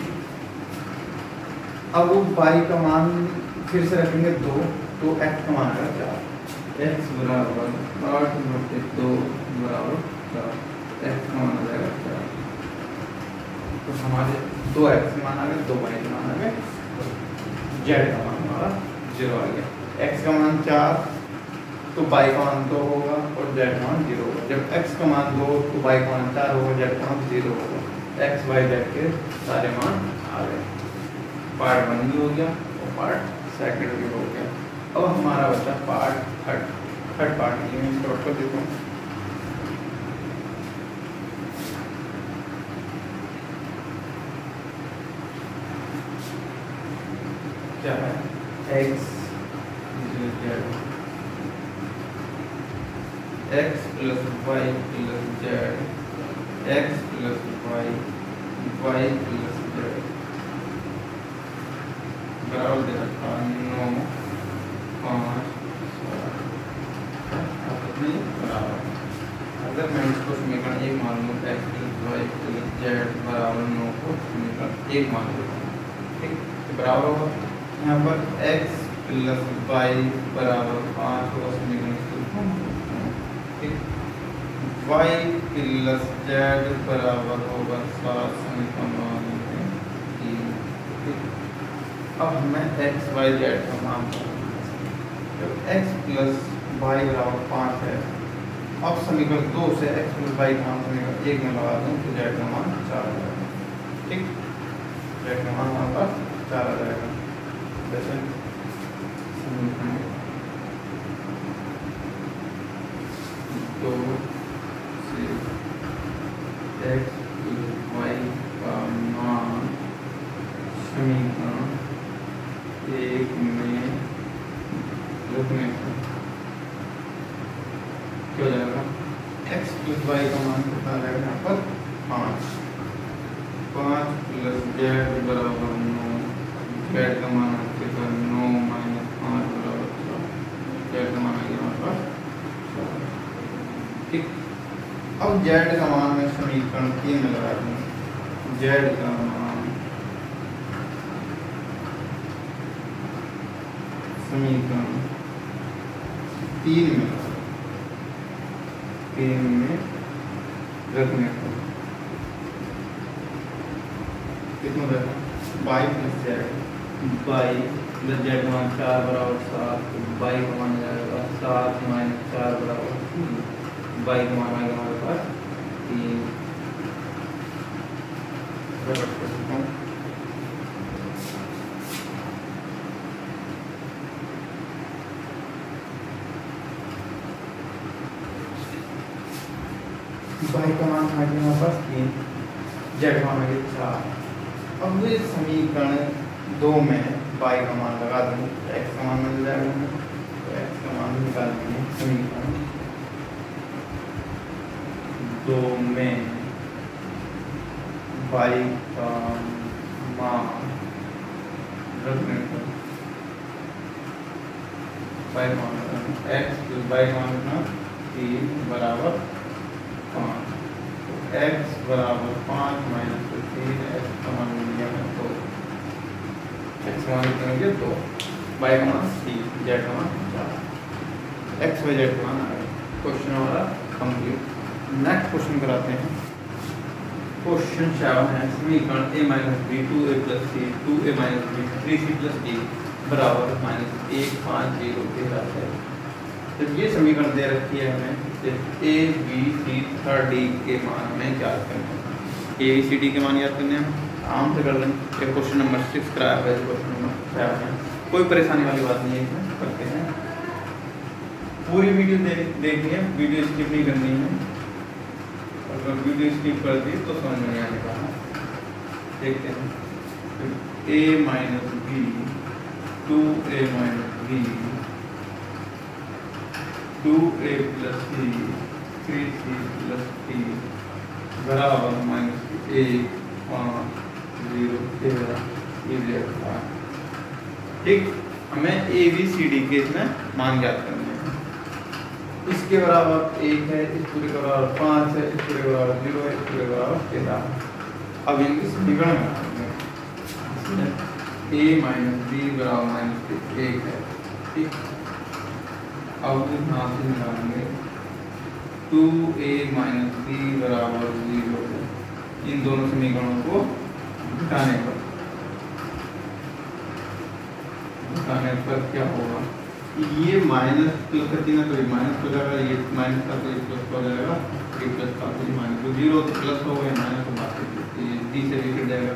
अब वो बाई का मान फिर से रखेंगे दो तो x का मान आएगा चार। X बराबर आठ बटे दो बराबर चार। X का मान आ जाएगा चार। तो हमारे दो x मान आ गए दो का मान आ गए z का मान हमारा ज़ीरो आ गया। X का मान चार तो y का मान दो होगा और जेड का मान ज़ीरो होगा। जब x का मान दो तो y का मान चार होगा, z का मान ज़ीरो होगा। X, y, z के सारे मान आ गए। पार्ट वन भी हो गया और पार्ट सेकंड भी हो गया। अब हमारा बच्चा पार्ट थर्ड थर्ड पार्ट ये मैं शॉर्ट कर देता हूँ क्या है? X x plus y plus z. X plus y y plus z. बराबर दे रखा नौ पाँच अगर मैं इसको समीकरण एक मान लूँ x plus y plus z बराबर नौ को समीकरण एक मान लूँ ठीक बराबर होगा यहाँ पर एक्स प्लस वाई बराबर पाँच होगा समीकरण ठीक वाई प्लस जेड बराबर होगा, सात समीकरण अब हमें एक्स वाई जेड का मान जब एक्स प्लस वाई बराबर पाँच है, अब समीकरण दो से एक्स प्लस वाई का समीकरण एक में लगा दूँ तो जेड का मान चार आ जाएगा। ठीक? जेड का मान हमारे पास चार आ जाएगा। जैसे दो से एक्स प्लस वाई का मान समीकरण एक में रखने को क्या हो जाएगा एक्स प्लस वाई का मान कितना आ जाएगा यहाँ पर पाँच पाँच प्लस जेड बराबर नौ जेड का मान आपके पास नौ माइनस पाँच बराबर चार जेड का मान आ गया हमारे पास चार ठीक अब जेड का मान मैं समीकरण तीन में लगा दूँ। जेड का मान समीकरण तीन में तीन में रखने को। कितना रहेगा बाई जेड। बाई जेड मान चार बराबर सात बाई का मान जाएगा सात माइनस चार बराबर बाई का मान आ गया हमारे पास तीन हूँ। बाई का मान आ गया हमारे पास तीन जेड मान आ गया चार अब ये समीकरण दो में बाई का मान लगा दूँ एक्स का मान मिल जाएगा। तो एक्स का मान निकाल देंगे समीकरण दो में बाई का मान रखने पर बाई का मान एक्स प्लस बाई मान रखना तीन बराबर पाँच। तो x बराबर पाँच माइनस तीन एक्स का मान मिल गया दो। एक्स मान हो गया दो। वाई का मान सी जेड का मान चार। एक्स वाई जेड का मान क्वेश्चन हमारा कंप्लीट नेक्स्ट क्वेश्चन कराते हैं। क्वेश्चन सेवन है, समीकरण a minus b two a plus c two a minus b three c plus d बराबर माइनस एक पाँच ज़ीरो साथ है। जब ये समीकरण दे रखी है हमें a b c third d के मान हमें याद करने हैं। ए बी सी डी के मान याद करने हैं आराम से कर लें। ये क्वेश्चन नंबर सिक्स कराया हुआ है क्वेश्चन नंबर सेवन है। कोई परेशानी वाली बात नहीं है करते हैं। पूरी वीडियो देख देखनी है वीडियो स्किप नहीं करनी है। कर दी तो समझ में आने वाला। देखते हैं। A minus b two a minus b two a plus c three c plus t बराबर माइनस पाँच ज़ीरो तेरह ठीक? हमें ए बी सी डी के इसमें मान ज्ञात करने इसके बराबर एक है, इस पूरे के बराबर पाँच है, इस पूरे के बराबर ज़ीरो है, इस पूरे के बराबर तेरह। अब इनकी समीकरण में ए माइनस बी बराबर माइनस एक है, ठीक? अब यहाँ से निकालेंगे टू ए माइनस बी बराबर ज़ीरो इन दोनों समीकरणों को घटाने पर। घटाने पर क्या होगा? ये माइनस प्लस का चिन्ह तो ये माइनस हो जाएगा, ये माइनस का तो ये प्लस हो जाएगा, ये प्लस का तो ये माइनस तो ज़ीरो तो प्लस हो गया माइनस तो बात ये डी से भी कट जाएगा।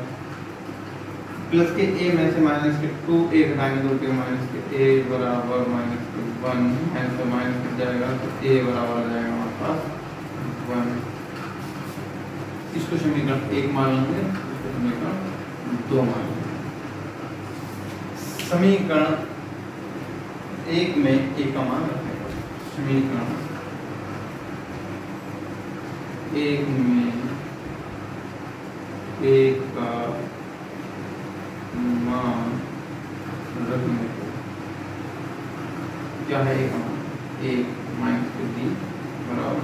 प्लस के ए में से माइनस के टू ए घटाएँगे तो के माइनस के ए बराबर माइनस के वन माइनस का माइनस कट जाएगा तो ए बराबर आ जाएगा हमारे पास वन इसको समीकरण एक मान लेंगे समीकरण दो मान लेंगे। समीकरण एक में एक का मान रखने पर समीकरण एक में एक का मान रखने को। क्या है एक मान? एक माइनस के बी बराबर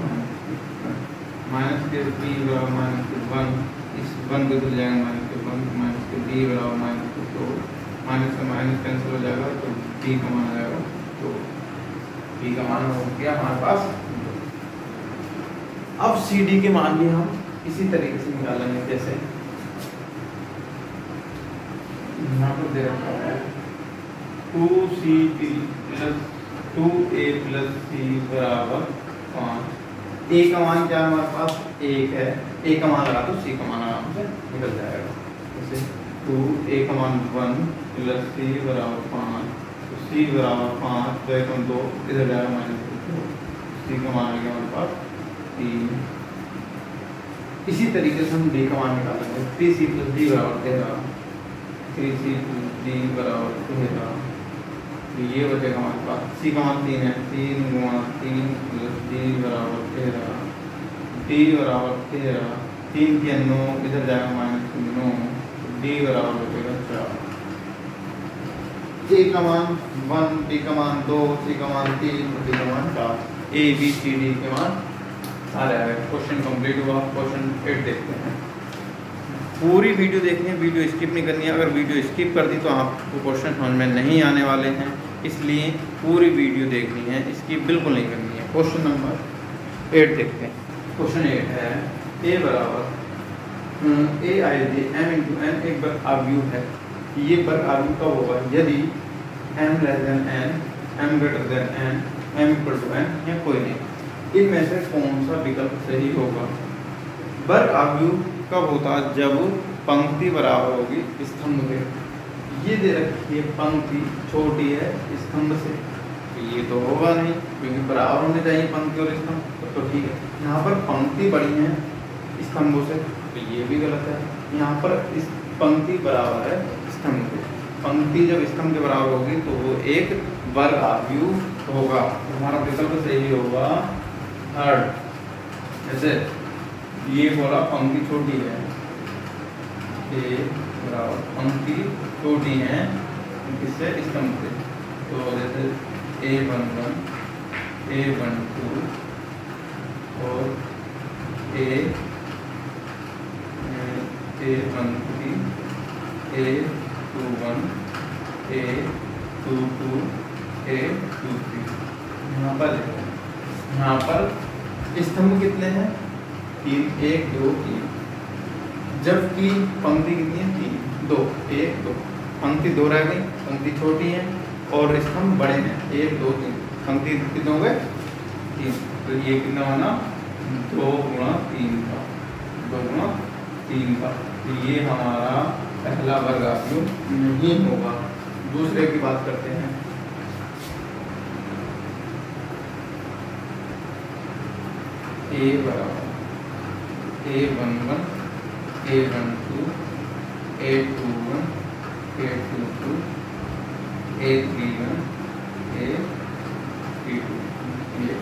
माइनस के बी बराबर माइनस के वन। इस वन को भूल जाएगा माइनस के वन। माइनस के बी बराबर माइनस के दो। माइनस का माइनस कैंसिल हो जाएगा तो बी का मान आ जाएगा। तो बी का मान हो गया हमारे पास। अब सी डी के मान भी हम इसी तरीके से निकालेंगे जैसे यहाँ पर दे रखा है two c p plus two a plus c बराबर पाँच। ए का मान क्या हमारे पास? एक है। ए का मान लगा तो सी का मान आराम से निकल जाएगा। जैसे टू ए का मान वन प्लस सी बराबर पाँच। सी बराबर पाँच एक दो इधर जाएगा माइनस सी का। मान आ गया हमारे पास। तीन। इसी तरीके से हम डी का मान निकाल निकालेंगे थ्री सी प्लस डी बराबर तेरह। थ्री सी प्लस डी बराबर तेरह। तो ये बचेगा हमारे पास। सी का मान तीन है। तीन गुणा तीन प्लस डी बराबर तेरह। डी बराबर तेरह। तीन के नौ, इधर जाएगा माइनस नौ। डी बराबर ए का मान वन डी का मान दो सी का मान तीन डी का मान चार ए बी सी डी के मान आ रहा है। क्वेश्चन कंप्लीट हुआ। क्वेश्चन एट देखते हैं। पूरी वीडियो देखनी है। वीडियो स्किप नहीं करनी है। अगर वीडियो स्किप कर दी तो आपको क्वेश्चन समझ में नहीं आने वाले हैं। इसलिए पूरी वीडियो देखनी है। स्किप बिल्कुल नहीं करनी है। क्वेश्चन नंबर एट देखते हैं। क्वेश्चन एट है। ए बराबर a i j m into n एक बर आर्ग्यू है। ये बर आर्ग्यू कब होगा। यदि m less than n m greater than n m equal to n या कोई नहीं। इनमें से कौन सा विकल्प सही होगा? बर आयु कब होता जब पंक्ति बराबर होगी स्तंभ के ये दे रखी है पंक्ति, छोटी है स्तंभ से। तो ये तो होगा नहीं, क्योंकि बराबर होने चाहिए पंक्ति और स्तंभ तो ठीक है। यहाँ पर पंक्ति बड़ी है स्तंभों से तो ये भी गलत है। यहाँ पर इस पंक्ति बराबर है स्तंभ पंक्ति जब स्तंभ के बराबर होगी तो वो एक वर्ग आयु होगा। हमारा विकल्प सही होगा थर्ड जैसे ये बोला पंक्ति छोटी है ए बराबर पंक्ति छोटी है किससे स्तंभ से तो जैसे a one one a one two और a a one three a two one a two two eight two three यहाँ पर यहाँ पर स्तंभ कितने हैं? तीन, एक, दो, तीन। जबकि पंक्ति कितनी है? तीन, दो, एक, दो। पंक्ति दो रह गई, पंक्ति छोटी है और स्तंभ बड़े हैं। एक, दो, तीन। पंक्ति कितने हो गए? तीन। तो ये कितना होना? दो गुणा तीन का। दो गुणा तीन का। तो ये हमारा पहला वर्ग आयु नहीं होगा। दूसरे की बात करते हैं। ए बराबर। A one one a one two a two one a two two a three one a three two ये।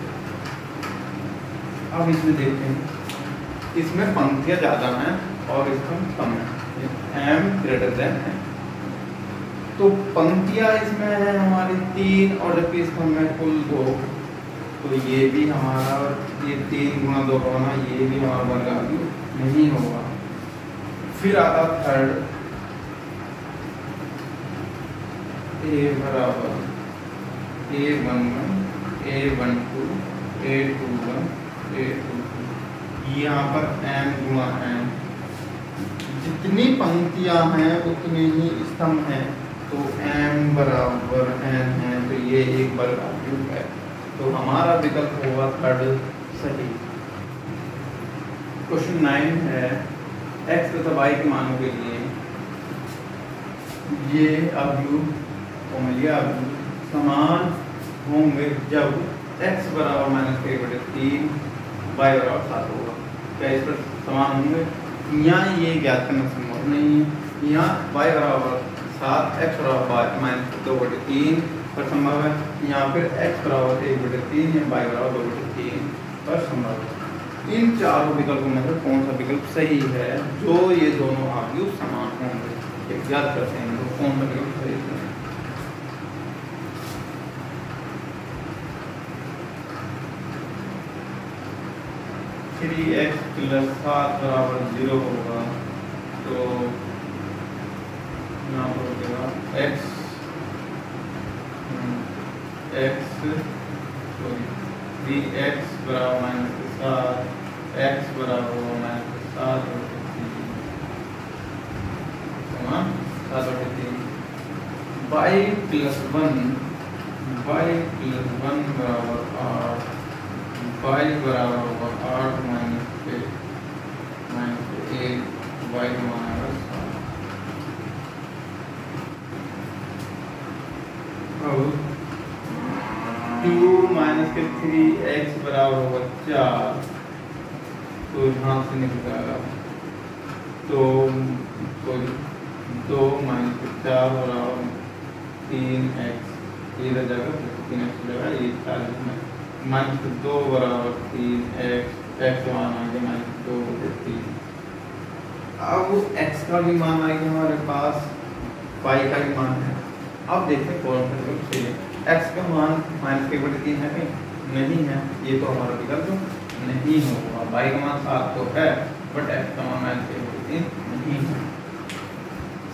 अब इसमें देखते हैं। इसमें पंक्तियाँ ज़्यादा हैं और इसमें कम है। एम ग्रेटर देन है तो पंक्तियाँ इसमें है हमारी तीन और जबकि इसमें में कुल दो तो ये भी हमारा ये तीन गुणा दो होना ये भी हमारा वर्ग नहीं होगा। फिर आता थर्ड ए बराबर। A one one a one two a two one a two यहाँ पर एम गुणा एम जितनी पंक्तियाँ हैं, उतने ही स्तंभ हैं। तो m बराबर n है तो ये एक वर्ग आयुग है। तो हमारा विकल्प होगा थर्ड सही। क्वेश्चन नाइन है, x तथा y के मानों के लिए। ये अवयुग फॉर्मूलिया अवयुग समान होंगे जब x बराबर माइनस के बटे तीन y बराबर सात होगा। क्या इस पर समान होंगे? यहाँ ये ज्ञात करना संभव नहीं है। यहाँ y बराबर सात एक्स बराबर माइनस दो बटे तीन पर संभव है। यहाँ फिर x बराबर एक बटे तीन या y बराबर दो बटे तीन पर संभव है। इन चारों विकल्पों में से कौन सा विकल्प सही है? जो ये दोनों आयु समान होंगे। याद करते हैं, कौन सा विकल्प सही है? थ्री एक्स प्लस सात बराबर ज़ीरो होगा तो यहाँ हो जाएगा x x sorry three x बराबर माइनस सात, एक्स बराबर माइनस सात सात y plus one, y plus one बराबर आठ बाई बराबर होगा आठ माइनस छः माइनस एक बाई माइनस अब टू माइनस के थ्री एक्स बराबर होगा चार। तो यहाँ से निकल जाएगा तो दो माइनस के चार बराबर तीन एक्स। ये रह जाएगा तीन एक्स जाएगा, ये चालीस में माइनस दो बराबर तीन एक्स एक्स का मान आएगा माइनस दो बटे तीन अब एक्स का भी मान आएगा हमारे पास वाई का भी मान है। अब देखते हैं कौन सा है। एक्स का मान माइनस के बटे तीन है कहीं नहीं है। ये तो हमारा विकल्प नहीं होगा। वाई का मान सात तो है बट एक्स का मान माइनस के बटे तीन नहीं है।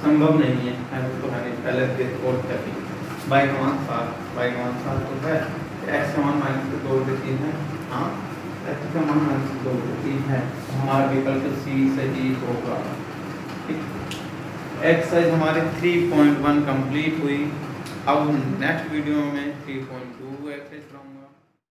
संभव नहीं है। तो है पहले और वाई का मान सात। वाई का मान सात तो है। एक्स का मान माइनस दो बटे तीन है। हाँ एक्स का मान माइनस दो बटे तीन है। तो हमारा विकल्प सी सही होगा। एक्सरसाइज हमारे 3.1 कंप्लीट हुई। अब नेक्स्ट वीडियो में 3.2 एक्सरसाइज